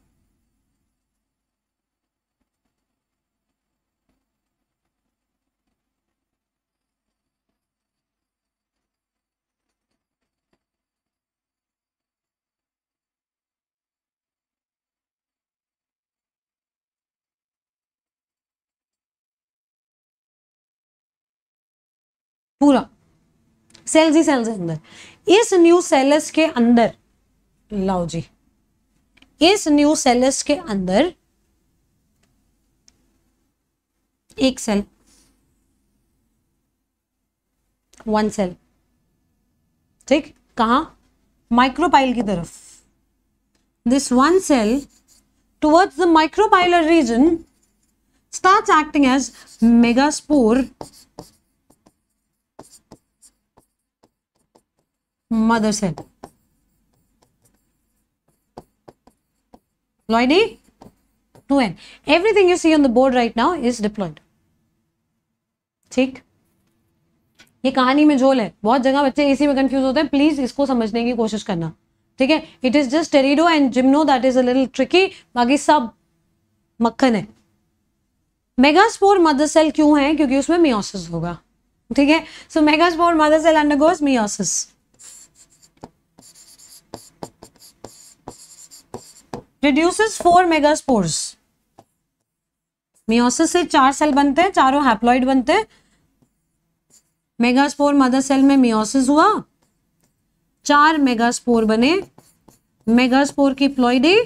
पूरा। सेल्स ही सेल्स अंदर। इस न्यू सेलस के अंदर, लाओ जी। इस न्यू सेलस के अंदर एक सेल वन सेल ठीक? कहा? माइक्रोपाइल की तरफ़। This one cell towards the micropylar region starts acting as megaspore mother cell. Lloydy? 2n. Everything you see on the board right now is diploid. ठीक? ये कहानी में झोल है, बहुत जगह बच्चे इसी में कंफ्यूज होते हैं। प्लीज़ इसको समझने की कोशिश करना। ठीक है? It is just pterido and gymno that is a little tricky बाकी सब मक्खन है। मेगास्पोर मदर सेल क्यों है? क्योंकि उसमें मियोसिस होगा। ठीक है? So megaspore mother cell undergoes meiosis reduces four megaspores. Meiosis से चार सेल बनते हैं, चारों हैप्लॉइड बनते हैं। मेगास्पोर मदर सेल में मियोसिस हुआ। चार मेगास्पोर बने। मेगास्पोर की ploidy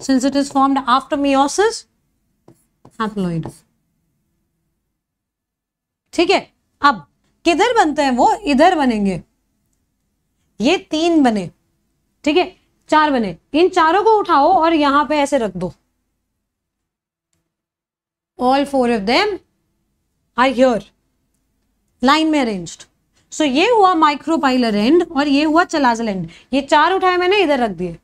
since it is formed after meiosis haploid ठीक है? अब, किधर बनते हैं वो? इधर बनेंगे। ये तीन बने। ठीक है? चार बने। इन चारों को उठाओ और यहाँ पे ऐसे रख दो। All four of them are here line में अरेंज्ड सो ये हुआ माइक्रोपाइलर एंड और ये हुआ चलाजल एंड ये चार उठाए मैंने, इधर रख दिए।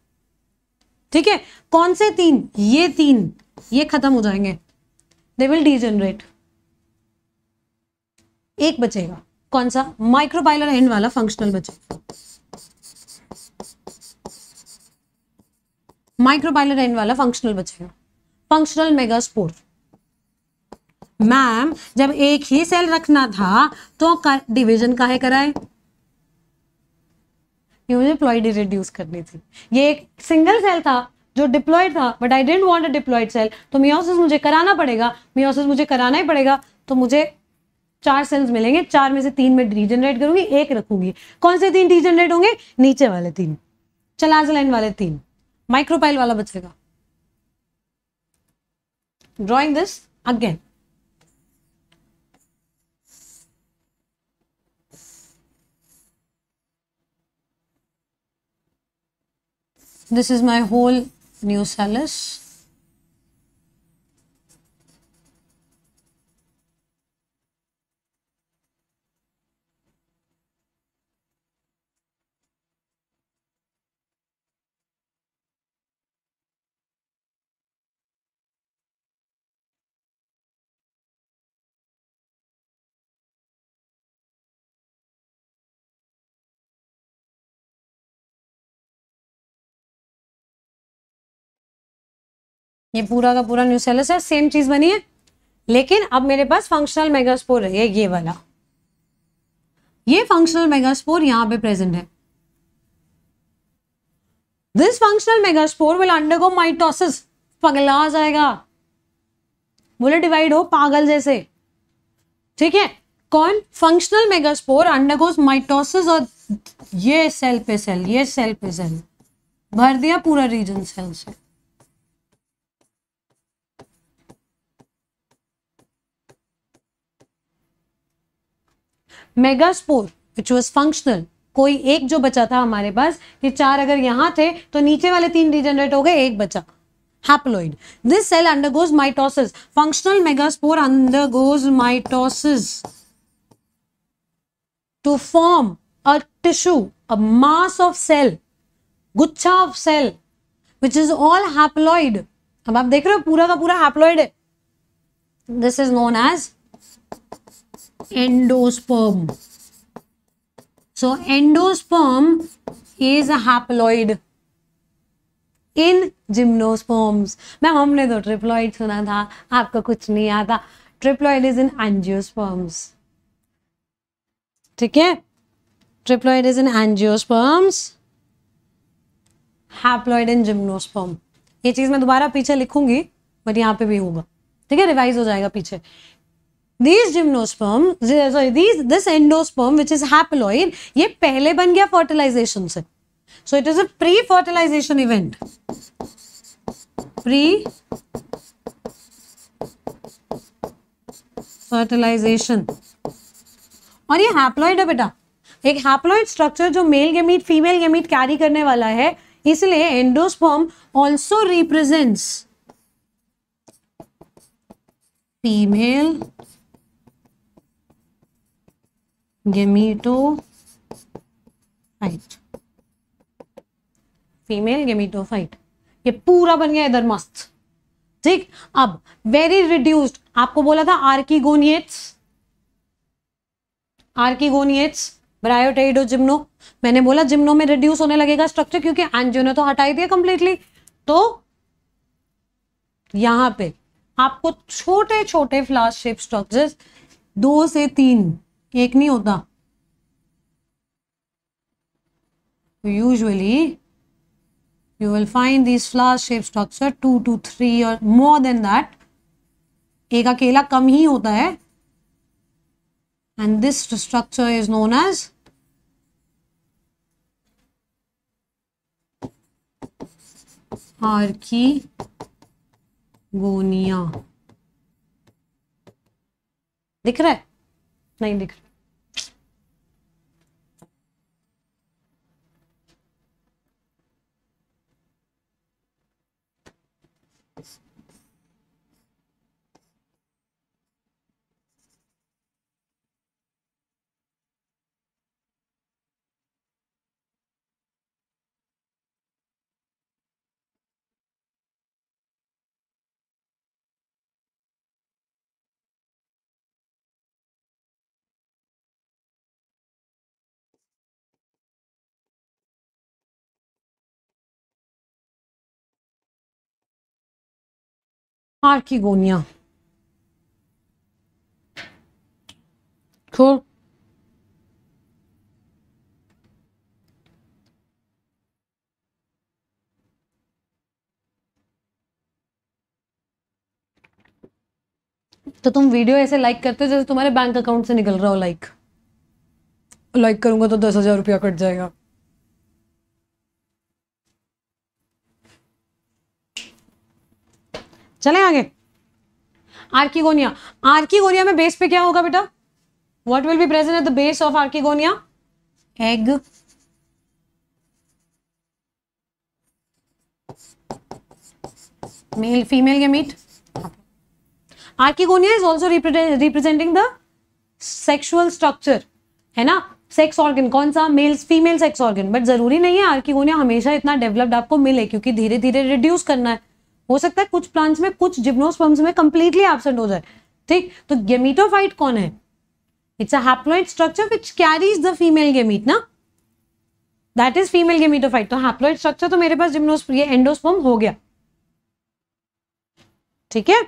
ठीक है? कौन से तीन? ये तीन। ये खत्म हो जाएँगे। दे विल डीजनरेट एक बचेगा। कौन सा? माइक्रोपाइलर एंड वाला फंक्शनल बचेगा। माइक्रोपाइलर एंड वाला फंक्शनल बचेगा फंक्शनल मेगास्पोर मैम जब एक ही सेल रखना था तो डिवीज़न काहे कराए? ये मुझे प्लॉइड रिड्यूस करनी थी। ये एक सिंगल सेल था, जो डिप्लॉयड था but I don't want a diploid cell तो मियोसिस मुझे कराना पड़ेगा। मियोसिस मुझे कराना ही पड़ेगा। तो मुझे चार सेल्स मिलेंगे। चार में से तीन में रीजनरेट करूँगी, एक रखूँगी। कौन से तीन रीजनरेट होंगे? नीचे वाले तीन। चलाजलाइन वाले तीन। माइक्रोपाइल वाला बचेगा। Drawing this again this is my whole new nucellus ये पूरा का पूरा न्यूसेलस है सेम चीज़ बनी है। लेकिन अब मेरे पास फंक्शनल मेगास्पोर है, ये वाला। ये फंक्शनल मेगास्पोर यहाँ पे प्रेजेंट है। This functional megaspore will undergo mitosis पगला जाएगा बोले डिवाइड हो, पागल जैसे। ठीक है? कौन? फंक्शनल मेगास्पोर अंडरगोज माइटोसिस और ये सेल पे सेल ये सेल पे सेल भर दिया पूरा रीजन सेल से। मेगास्पोर विच वॉज़ फंक्शनल कोई एक जो बचा था हमारे पास ये चार अगर यहाँ थे तो नीचे वाले तीन डिजेनरेट हो गए, एक बचा। Haploid this cell undergoes mitosis functional megaspore undergoes mitosis to form a tissue a mass of cell गुच्छा of cell which is all haploid अब आप देख रहे हो, पूरा का पूरा हैप्लॉइड है। This is known as endosperm. So, endosperm is a haploid in gymnosperms. Ma'am हमने तो ट्रिप्लॉइड सुना था, आपको कुछ नहीं आता ट्रिप्लॉइड इज़ इन एंजियोस्पर्म्स ठीक है? Triploid is in angiosperms haploid in gymnosperm ये चीज़ मैं दोबारा पीछे लिखूँगी बट यहाँ पे भी होगा। ठीक है? रिवाइज हो जाएगा पीछे। These gymnosperm sorry these this endosperm which is haploid ये पहले बन गया fertilization से so it is a pre fertilization event pre fertilization और ये हैप्लॉइड है बेटा एक हैप्लॉइड स्ट्रक्चर जो male gamete female gamete carry करने वाला है इसलिए endosperm also represents female gametophyte female gametophyte ये पूरा बन गया इधर मस्त। ठीक? अब वेरी रिड्यूस्ड आपको बोला था आर्कीगोनियट्स आर्कीगोनियट्स ब्रायोटेडो जिम्नो मैंने बोला जिम्नो में रिड्यूस होने लगेगा स्ट्रक्चर क्योंकि एंजियो ने तो हटाई दिया कंप्लीटली तो यहाँ पे आपको छोटे छोटे फ्लास शेप स्ट्रक्चर्स दो से तीन। एक नहीं होता। Usually you will find this flower shape structure two two three और मोर देन दैट एक अकेला कम ही होता है। And this structure is known as archi दिख रहा है? नहीं दिख रहा। Archegonia cool. तो तुम वीडियो ऐसे लाइक करते हो जैसे तुम्हारे बैंक अकाउंट से निकल रहा हो लाइक लाइक करूँगा तो दस हज़ार रुपया कट जाएगा। चले आगे। आर्किगोनिया। आर्किगोनिया में बेस पे क्या होगा बेटा? What will be present at the base of archegonia? Egg male female gamete archegonia is also representing the sexual structure है ना? सेक्स ऑर्गन कौन सा? Males female sex organ but ज़रूरी नहीं है आर्किगोनिया हमेशा इतना डेवलप्ड आपको मिले, क्योंकि धीरे धीरे रिड्यूस करना है। हो सकता है कुछ प्लांट्स में, कुछ जिम्नोस्पर्म्स में कंप्लीटली एबसेंट हो जाए। ठीक? तो गेमिटोफाइट कौन है? It's a haploid structure which carries the female gamete ना? दैट इज़ फीमेल गेमिटोफाइट तो हैप्लॉइड स्ट्रक्चर तो मेरे पास जिम्नोस ये एंडोस्पर्म हो गया। ठीक है?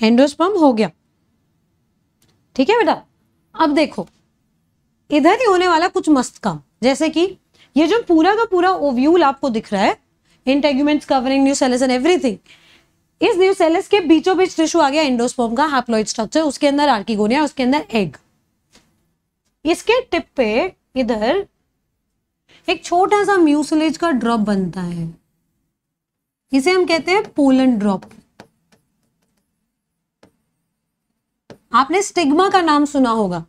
एंडोस्पर्म हो गया। ठीक है बेटा? अब देखो, इधर ही होने वाला कुछ मस्त काम। जैसे कि ये जो पूरा का पूरा ओव्यूल आपको दिख रहा है integuments covering nucellus and everything इस न्यू सेलेस के बीचों बीच टिश्यू आ गया एंडोस्पर्म का हैप्लॉइड स्ट्रक्चर उसके अंदर आर्किगोनिया उसके अंदर एग इसके टिप पे इधर एक छोटा सा म्यूसलेज का ड्रॉप बनता है। इसे हम कहते हैं पोलन ड्रॉप आपने स्टिग्मा का नाम सुना होगा।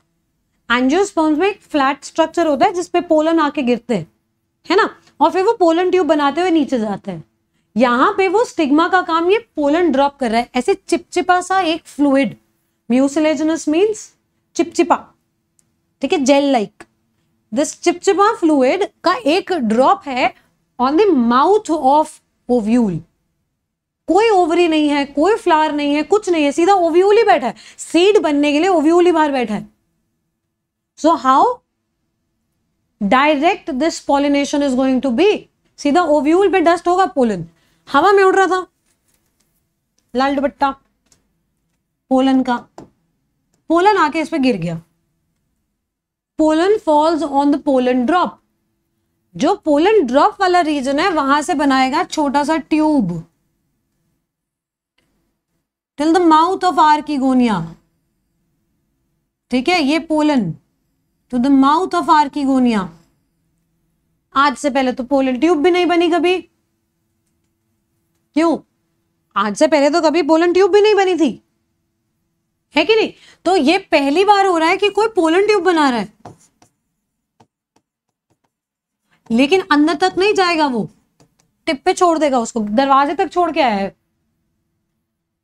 एंजियोस्पर्म्स में एक फ्लैट स्ट्रक्चर होता है जिसपे पोलन आके गिरते हैं। है ना? और फिर वो पोलन ट्यूब बनाते हुए नीचे जाते हैं। यहाँ पे वो स्टिग्मा का काम ये पोलन ड्रॉप कर रहा है। ऐसे चिपचिपा सा एक फ्लूइड। म्यूसिलेजनस मीन्स चिपचिपा। ठीक है, जेल लाइक। दिस चिपचिपा फ्लूइड का एक ड्रॉप है on the mouth of ovule कोई ओवरी नहीं है, कोई फ्लावर नहीं है, कुछ नहीं है, सीधा ओव्यूल ही बैठा है। सीड बनने के लिए ओव्यूल ही बाहर बैठा है। So how direct this pollination is going to be. सीधा ओव्यूल पे डस्ट होगा पोलन। हवा में उड़ रहा था। लाल दुपट्टा। पोलन का। पोलन आके इस पे गिर गया। Pollen falls on the pollen drop जो पोलन ड्रॉप वाला रीजन है, वहाँ से बनाएगा छोटा सा tube till the mouth of archegonia ठीक है, ये pollen. To the mouth of archegonia आज से पहले तो पोलन ट्यूब भी नहीं बनी कभी। क्यों? आज से पहले तो कभी पोलन ट्यूब भी नहीं बनी थी। है कि नहीं? तो ये पहली बार हो रहा है कि कोई पोलन ट्यूब बना रहा है। लेकिन अंदर तक नहीं जाएगा वो। टिप पे छोड़ देगा उसको। दरवाजे तक छोड़ के आया है।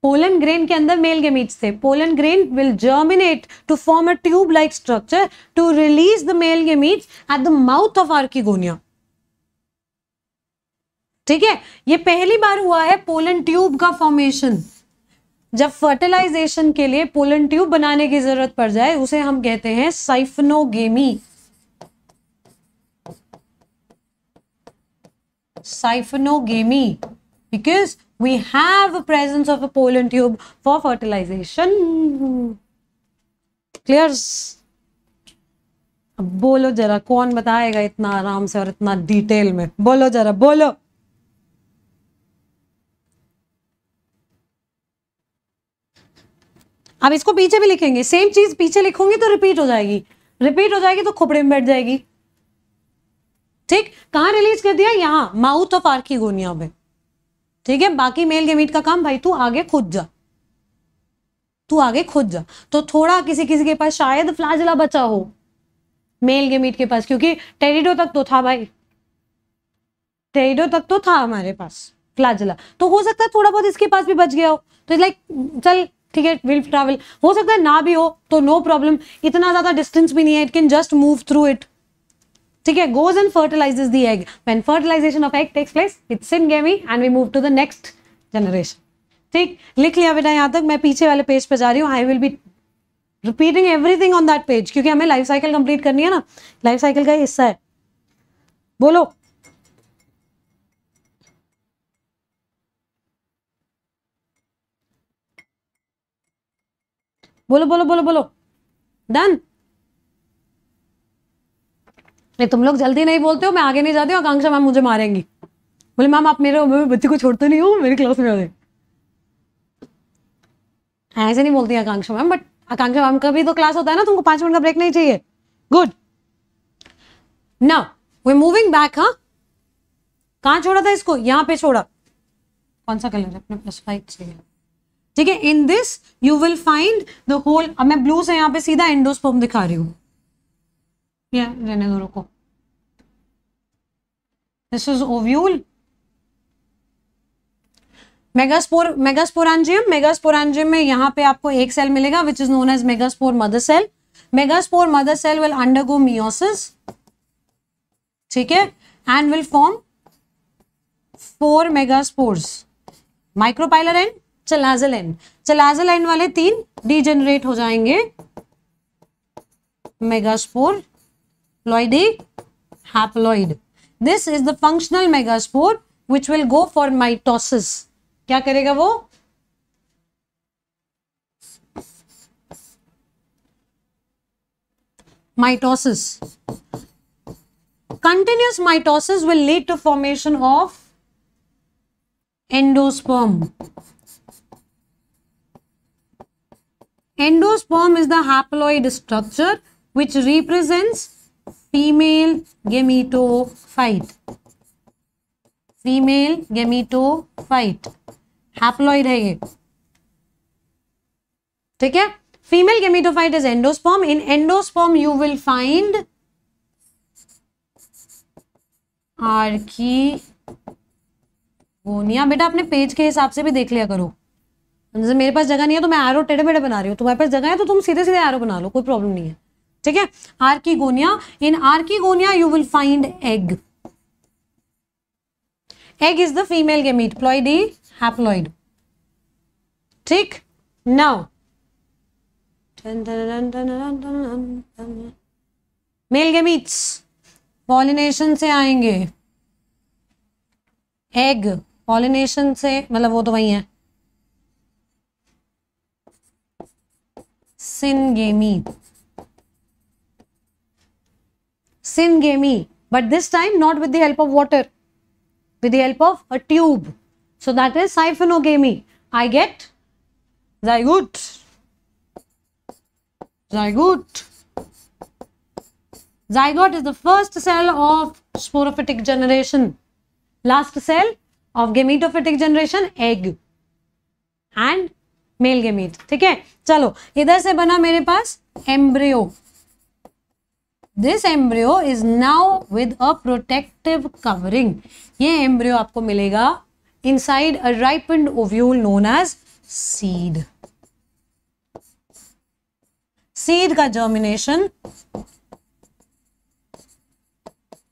पोलन ग्रेन के अंदर मेल गेमीट्स थे। Pollen grain will germinate to form a tube like structure to release the male gametes at the mouth of archegonia ठीक है? ये पहली बार हुआ है पोलन ट्यूब का फॉर्मेशन जब फर्टिलाइजेशन के लिए पोलन ट्यूब बनाने की ज़रूरत पड़ जाए, उसे हम कहते हैं siphonogamy साइफनोगेमी because we have a presence of a pollen tube for fertilization. Clear अब बोलो जरा, कौन बताएगा इतना आराम से और इतना डिटेल में? बोलो जरा, बोलो। अब इसको पीछे भी लिखेंगे। सेम चीज़ पीछे लिखूँगी तो रिपीट हो जाएगी। रिपीट हो जाएगी तो खोपड़े में बैठ जाएगी। ठीक? कहाँ रिलीज़ कर दिया? यहाँ माउथ ऑफ़ आर्किगोनिया में। ठीक है? बाकी मेल गेमीट का काम, भाई, तू आगे खुद जा। तू आगे खुद जा। तो थोड़ा किसी किसी के पास शायद फ्लाजला बचा हो, मेल गेमीट के पास, क्योंकि टेरिडो तक तो था भाई। टेरिडो तक तो था हमारे पास, फ्लाजला। तो हो सकता है थोड़ा बहुत इसके पास भी बच गया हो। तो लाइक चल, ठीक है विल ट्रैवल हो सकता है ना भी हो तो नो प्रॉब्लम इतना ज़्यादा डिस्टेंस भी नहीं है it can just move through it ठीक है goes and fertilises the egg when fertilisation of egg takes place it's syngamy and we move to the next generation ठीक, लिख लिया बेटा यहाँ तक, मैं पीछे वाले पेज पर जा रही हूँ I will be repeating everything on that page क्योंकि हमें लाइफ साइकिल कंप्लीट करनी है ना। लाइफ साइकिल का हिस्सा है। बोलो। बोलो बोलो बोलो बोलो। डन नहीं, तुम लोग जल्दी नहीं बोलते हो, मैं आगे नहीं जाती हूँ, आकांक्षा मैम मुझे मारेंगी। बोले, मैम, आप मेरे बच्चे को छोड़ते नहीं हो, मेरी क्लास में आ ऐसे नहीं बोलती Akanksha ma'am but Akanksha ma'am का भी तो क्लास होता है ना, तुमको पाँच मिनट का ब्रेक नहीं चाहिए। Good now we moving back हाँ? कहाँ छोड़ा था इसको? यहाँ पे छोड़ा। कौन सा कलर है? प्लस फाइव चाहिए। ठीक है in this you will find the whole मैं ब्लू से यहाँ पे सीधा एंडोस्पर्म दिखा रही हूँ। या रहने दो रुको this is ovule megaspore megasporangium megasporangium में यहाँ पे आपको एक सेल मिलेगा which is known as megaspore mother cell megaspore mother cell will undergo meiosis ठीक है? And will form four megaspores micropylar end chalazal end chalazal end वाले तीन डीजेनरेट हो जाएँगे. Megaspore ploidy haploid this is the functional megaspore which will go for mitosis क्या करेगा वो mitosis continuous mitosis will lead to formation of endosperm endosperm is the haploid structure which represents female gametophyte female gametophyte haploid है ये ठीक है female gametophyte is endosperm in endosperm you will find archegonia बेटा, अपने page के हिसाब से भी देख लिया करो। जैसे मेरे पास जगह नहीं है तो मैं आरो टेढ़े मेढ़े बना रही हूँ। तुम्हारे पास जगह है तो तुम सीधे सीधे आरो बना लो, कोई प्रॉब्लम नहीं है। ठीक है? Archegonia in archegonia you will find egg egg is the female gamete ploidy haploid ठीक? नाउ मेल गेमीट्स पॉलिनेशन से आएँगे. एग पॉलिनेशन से मतलब वो तो वही है. Syngamy syngamy but this time not with the help of water with the help of a tube so that is siphonogamy i get zygote zygote zygote is the first cell of sporophytic generation last cell of gametophytic generation egg and male gamete ठीक है चलो इधर से बना मेरे पास embryo this embryo is now with a protective covering ये embryo आपको मिलेगा inside a ripened ovule known as seed seed का germination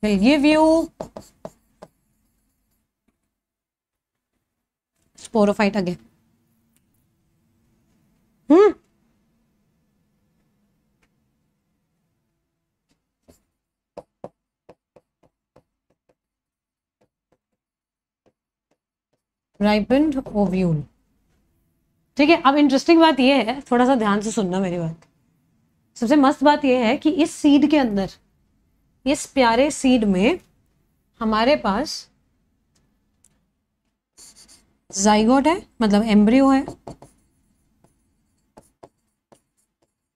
will give you sporophyte again. Hmm. Ripened ovule ठीक है, अब इंटरेस्टिंग बात यह है थोड़ा सा ध्यान से सुनना मेरी बात। सबसे मस्त बात यह है कि इस सीड के अंदर, इस प्यारे सीड में हमारे पास जाइगोट है मतलब एम्ब्रियो है।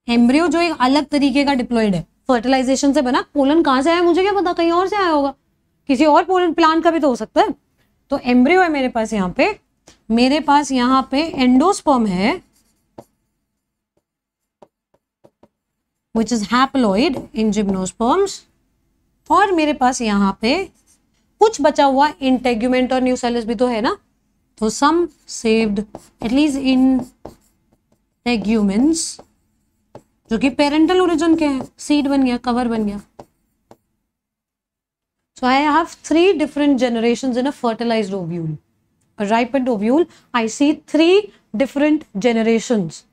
एम्ब्रियो जो एक अलग तरीके का डिप्लॉयड है। फर्टिलाइजेशन से बना, पोलन कहाँ से आया मुझे क्या पता, कहीं और से आया होगा। किसी और पोलन प्लांट का भी तो हो सकता है। तो एम्ब्रियो है मेरे पास यहाँ पे। मेरे पास यहाँ पे एंडोस्पर्म है which is haploid in gymnosperms और मेरे पास यहाँ पे कुछ बचा हुआ इंटेग्यूमेंट और न्यूसेलिस भी तो है ना। तो some saved at least integuments जो कि पेरेंटल ओरिजिन के हैं। सीड बन गया कवर बन गया। So I have three different generations in a fertilized ovule. A ripened ovule, I see three different generations.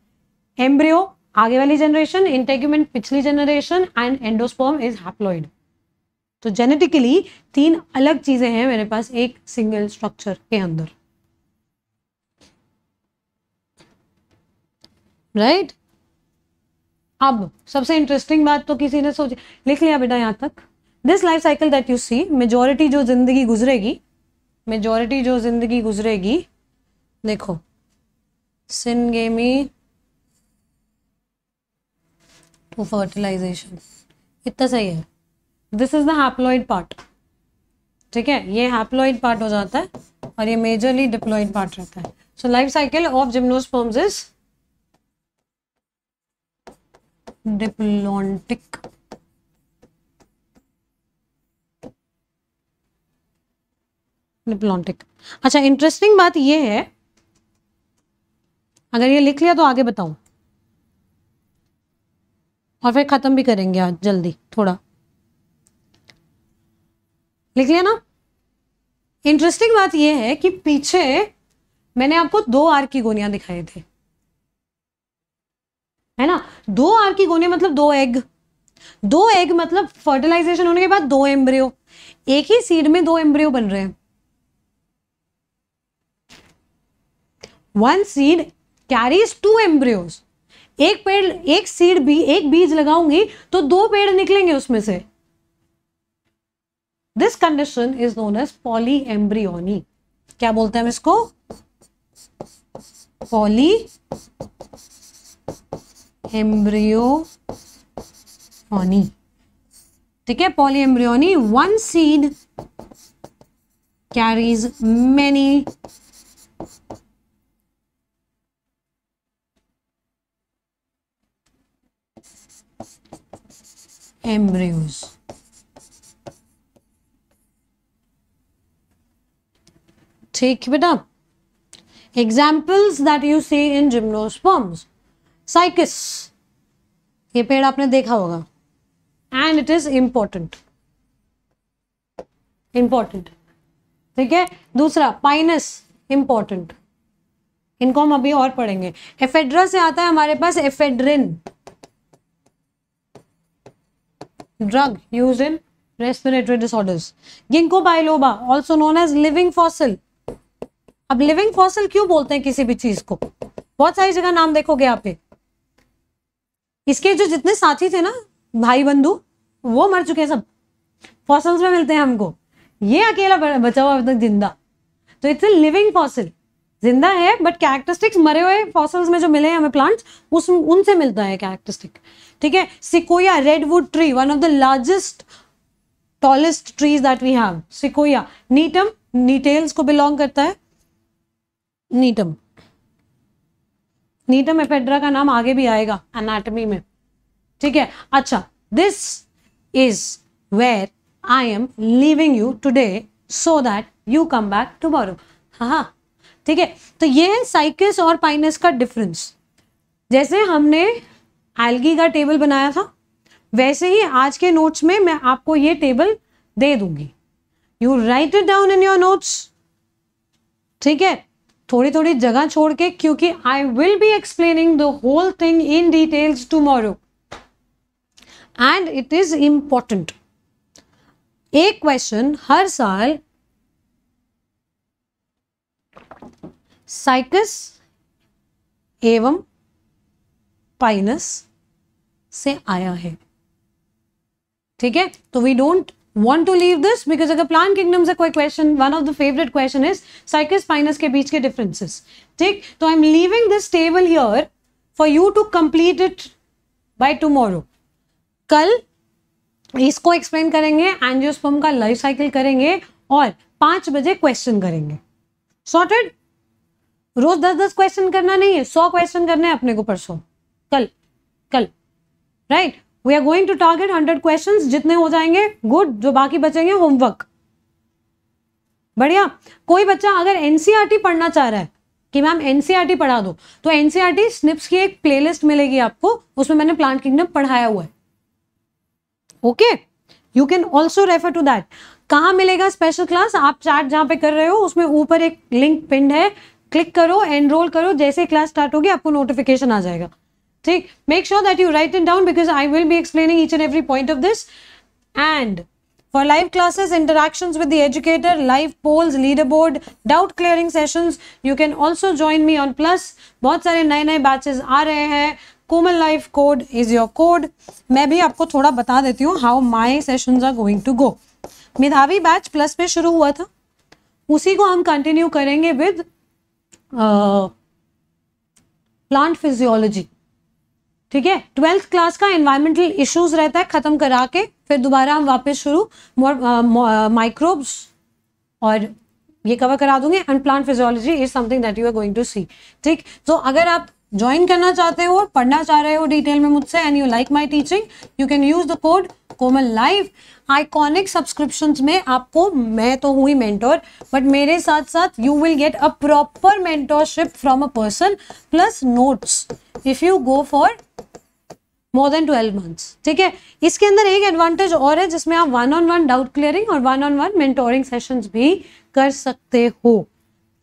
Embryo, आगे वाली generation, integument पिछली generation and endosperm is haploid. तो जेनेटिकली तीन अलग चीज़ें हैं मेरे पास एक सिंगल स्ट्रक्चर के अंदर राइट right? अब सबसे इंटरेस्टिंग बात तो किसी ने सोची लिख लिया बेटा यहाँ तक this life cycle that you see majority जो ज़िंदगी गुजरेगी मेजोरिटी जो ज़िंदगी गुजरेगी, देखो सिनगेमी टू फर्टिलाइजेशन इतना सही है। This is the haploid part ठीक है? ये हैप्लॉइड पार्ट हो जाता है और ये मेजरली डिप्लॉइड पार्ट रहता है। So life cycle of gymnosperms is diplontic diplontic अच्छा इंटरेस्टिंग बात ये है, अगर ये लिख लिया तो आगे बताऊँ। और फिर ख़त्म भी करेंगे आज, जल्दी, थोड़ा। लिख लिया ना? इंटरेस्टिंग बात यह है कि पीछे मैंने आपको दो आर की गोनियाँ दिखाई थी। है ना? दो आर की गोनियाँ मतलब दो एग दो एग मतलब फर्टिलाइजेशन होने के बाद दो एम्ब्रियो एक ही सीड में दो एम्ब्रियो बन रहे हैं। One seed carries two embryos एक पेड़, एक सीड भी एक बीज लगाऊँगी तो दो पेड़ निकलेंगे उसमें से। This condition is known as polyembryony क्या बोलते हैं हम इसको? पॉली एम्ब्रियोनी ठीक है polyembryony one seed carries many embryos. ठीक बेटा examples that you see in gymnosperms Cycas ये पेड़ आपने देखा होगा। And it is important important ठीक है? दूसरा पाइनस इंपॉर्टेंट इनको हम अभी और पढ़ेंगे। एफेड्रा से आता है हमारे पास ephedrine drug used in respiratory disorders. Ginkgo biloba, also known as living fossil. अब लिविंग फॉसिल क्यों बोलते हैं किसी भी चीज़ को? बहुत सारी जगह नाम देखोगे आप इसके जो जितने साथी थे ना भाई बंधु वो मर चुके हैं सब। फॉसिल्स में मिलते हैं हमको। ये अकेला बचा हुआ तक ज़िंदा। तो इट्स लिविंग फॉसिल ज़िंदा है बट कैरेक्टरिस्टिक्स मरे हुए फॉसिल्स में जो मिले हैं हमें प्लांट्स उस उनसे मिलता है कैरेक्टरिस्टिक ठीक है? Sequoia redwood tree one of the largest tallest trees that we have sequoia. Gnetum Gnetales को बिलोंग करता है? नीटम। नीटम एपेड्रा का नाम आगे भी आएगा एनाटमी में। ठीक है? अच्छा this is where I am leaving you today so that you come back tomorrow हाँ। ठीक है? तो ये है साइकिस और पाइनस का डिफरेंस जैसे हमने एल्गी का टेबल बनाया था। वैसे ही आज के नोट्स में मैं आपको ये टेबल दे दूँगी। You write it down in your notes ठीक है? थोड़ी थोड़ी जगह छोड़ के, क्योंकि I will be explaining the whole thing in details tomorrow and it is important एक क्वेश्चन हर साल साइकस एवं पाइनस से आया है। ठीक है? तो we don't want to leave this because अगर प्लांट किंगडम से कोई question one of the favourite question is Pinus के बीच के डिफरेंसेस ठीक? तो I am leaving this table here for you to complete it by tomorrow कल इसको एक्सप्लेन करेंगे एंजियोस्पर्म का लाइफ साइकिल करेंगे और पाँच बजे क्वेश्चन करेंगे। सॉर्टेड रोज दस दस क्वेश्चन करना नहीं है, सौ क्वेश्चन करने हैं अपने को परसों। Right we are going to target hundred question जितने हो जाएँगे गुड जो बाकी बचेंगे होमवर्क बढ़िया. कोई बच्चा अगर एनसीआरटी e पढ़ना चाह रहा है, कि मैम एनसीआरटी e पढ़ा दो तो एनसीआरटी स्निप्स e की एक प्लेलिस्ट मिलेगी आपको, उसमें मैंने प्लांट किंगडम पढ़ाया हुआ है. Okay you can also refer to that कहाँ मिलेगा स्पेशल क्लास आप चैट जहाँ पे कर रहे हो, उसमें ऊपर एक लिंक पिंड है. क्लिक करो एनरोल करो. जैसे क्लास स्टार्ट होगी, आपको नोटिफिकेशन आ जाएगा. ठीक make sure that you write it down because I will be explaining each and every point of this and For live classes, interactions with the educator, live polls, leaderboard, doubt clearing sessions, you can also join me on Plus. बहुत सारे नए नए batches आ रहे हैं। Komal life code is your code मैं भी आपको थोड़ा बता देती हूँ how my session are going to go Medhavi batch plus पे शुरू हुआ था। उसी को हम कंटिन्यू करेंगे विद प्लांट फिजियोलॉजी ठीक है? ट्वेल्थ क्लास का एनवायरमेंटल इश्यूज़ रहता है, खत्म करा के, फिर दोबारा हम वापस शुरू माइक्रोब्स और ये कवर करा दूँगे and plant physiology is something that you are going to see ठीक? तो अगर आप ज्वाइन करना चाहते हो, पढ़ना चाह रहे हो डिटेल में मुझसे and you like my teaching you can use the code Komal live iconic subscription में आपको मैं तो हुई मेंटोर बट मेरे साथ साथ you will get a proper mentorship from a person plus notes if you go for more than twelve months ठीक है? इसके अंदर एक एडवांटेज और है जिसमें आप one on one doubt clearing और one on one mentoring sessions भी कर सकते हो।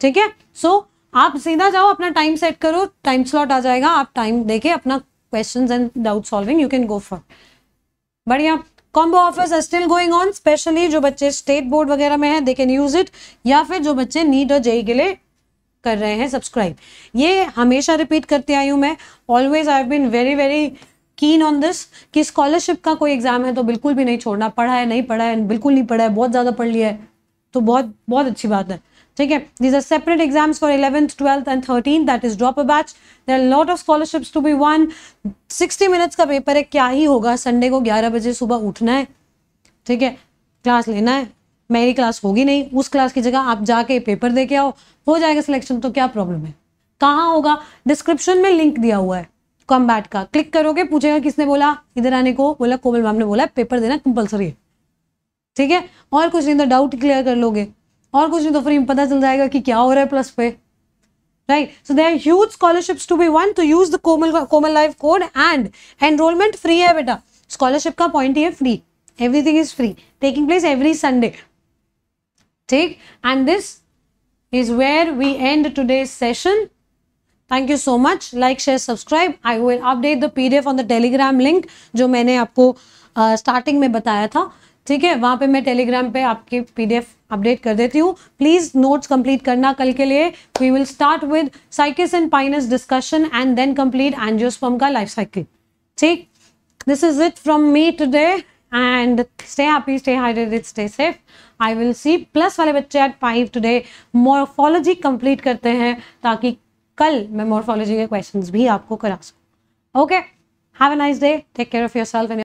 ठीक है? सो आप सीधा जाओ, अपना टाइम सेट करो टाइम स्लॉट आ जाएगा, आप टाइम देके अपना question and doubt solving you can go for बढ़िया। Combo offers are still going on specially जो बच्चे स्टेट बोर्ड वगैरह में है दे कैन यूज़ इट या फिर जो बच्चे नीट और जेई के लिए कर रहे हैं सब्सक्राइब ये हमेशा रिपीट करती आई हूँ मैं। Always I have been very very keen on this कि स्कॉलरशिप का कोई एग्ज़ाम है तो बिल्कुल भी नहीं छोड़ना। पढ़ा है, नहीं पढ़ा है, बिल्कुल नहीं पढ़ा है, बहुत ज़्यादा पढ़ लिया है तो बहुत बहुत अच्छी बात है। ठीक है? These are separate exams for eleventh twelfth and thirteen that is drop a batch there lot of scholarships to be won sixty minutes का पेपर है, क्या ही होगा? संडे को ग्यारह बजे सुबह उठना है। ठीक है? क्लास लेना है। मेरी क्लास होगी नहीं। उस क्लास की जगह आप जाके पेपर दे के आओ। हो जाएगा सिलेक्शन तो क्या प्रॉब्लम है? कहाँ होगा? डिस्क्रिप्शन में लिंक दिया हुआ है। कॉम्बैट का। क्लिक करोगे, पूछेगा किसने बोला? इधर आने को बोला, कोमल मैम ने बोला पेपर देना कंपलसरी ठीक है? और कुछ नहीं तो डाउट क्लियर कर लोगे। और कुछ नहीं तो फिर पता चल जाएगा कि क्या हो रहा है प्लस पे। Right so there huge scholarships to be won to use the Komal Komal life code and enrolment free है बेटा। स्कॉलरशिप का पॉइंट ही है free everything is free taking place every Sunday ठीक? And this is where we end today session thank you so much. Like share subscribe. I will update the pdf on the Telegram link जो मैंने आपको starting uh, में बताया था। ठीक है? वहाँ पे मैं टेलीग्राम पे आपकी पीडीएफ अपडेट कर देती हूँ। प्लीज़ नोट्स कंप्लीट करना कल के लिए। We will start with cycas and pinus discussion and then complete angiosperm का लाइफ साइकिल ठीक? This is it from me today and stay happy stay hydrated stay safe I will see plus वाले बच्चे at five today morphology complete करते हैं ताकि कल मैं morphology के क्वेश्चंस भी आपको करा सकूँ। Okay have a nice day take care of yourself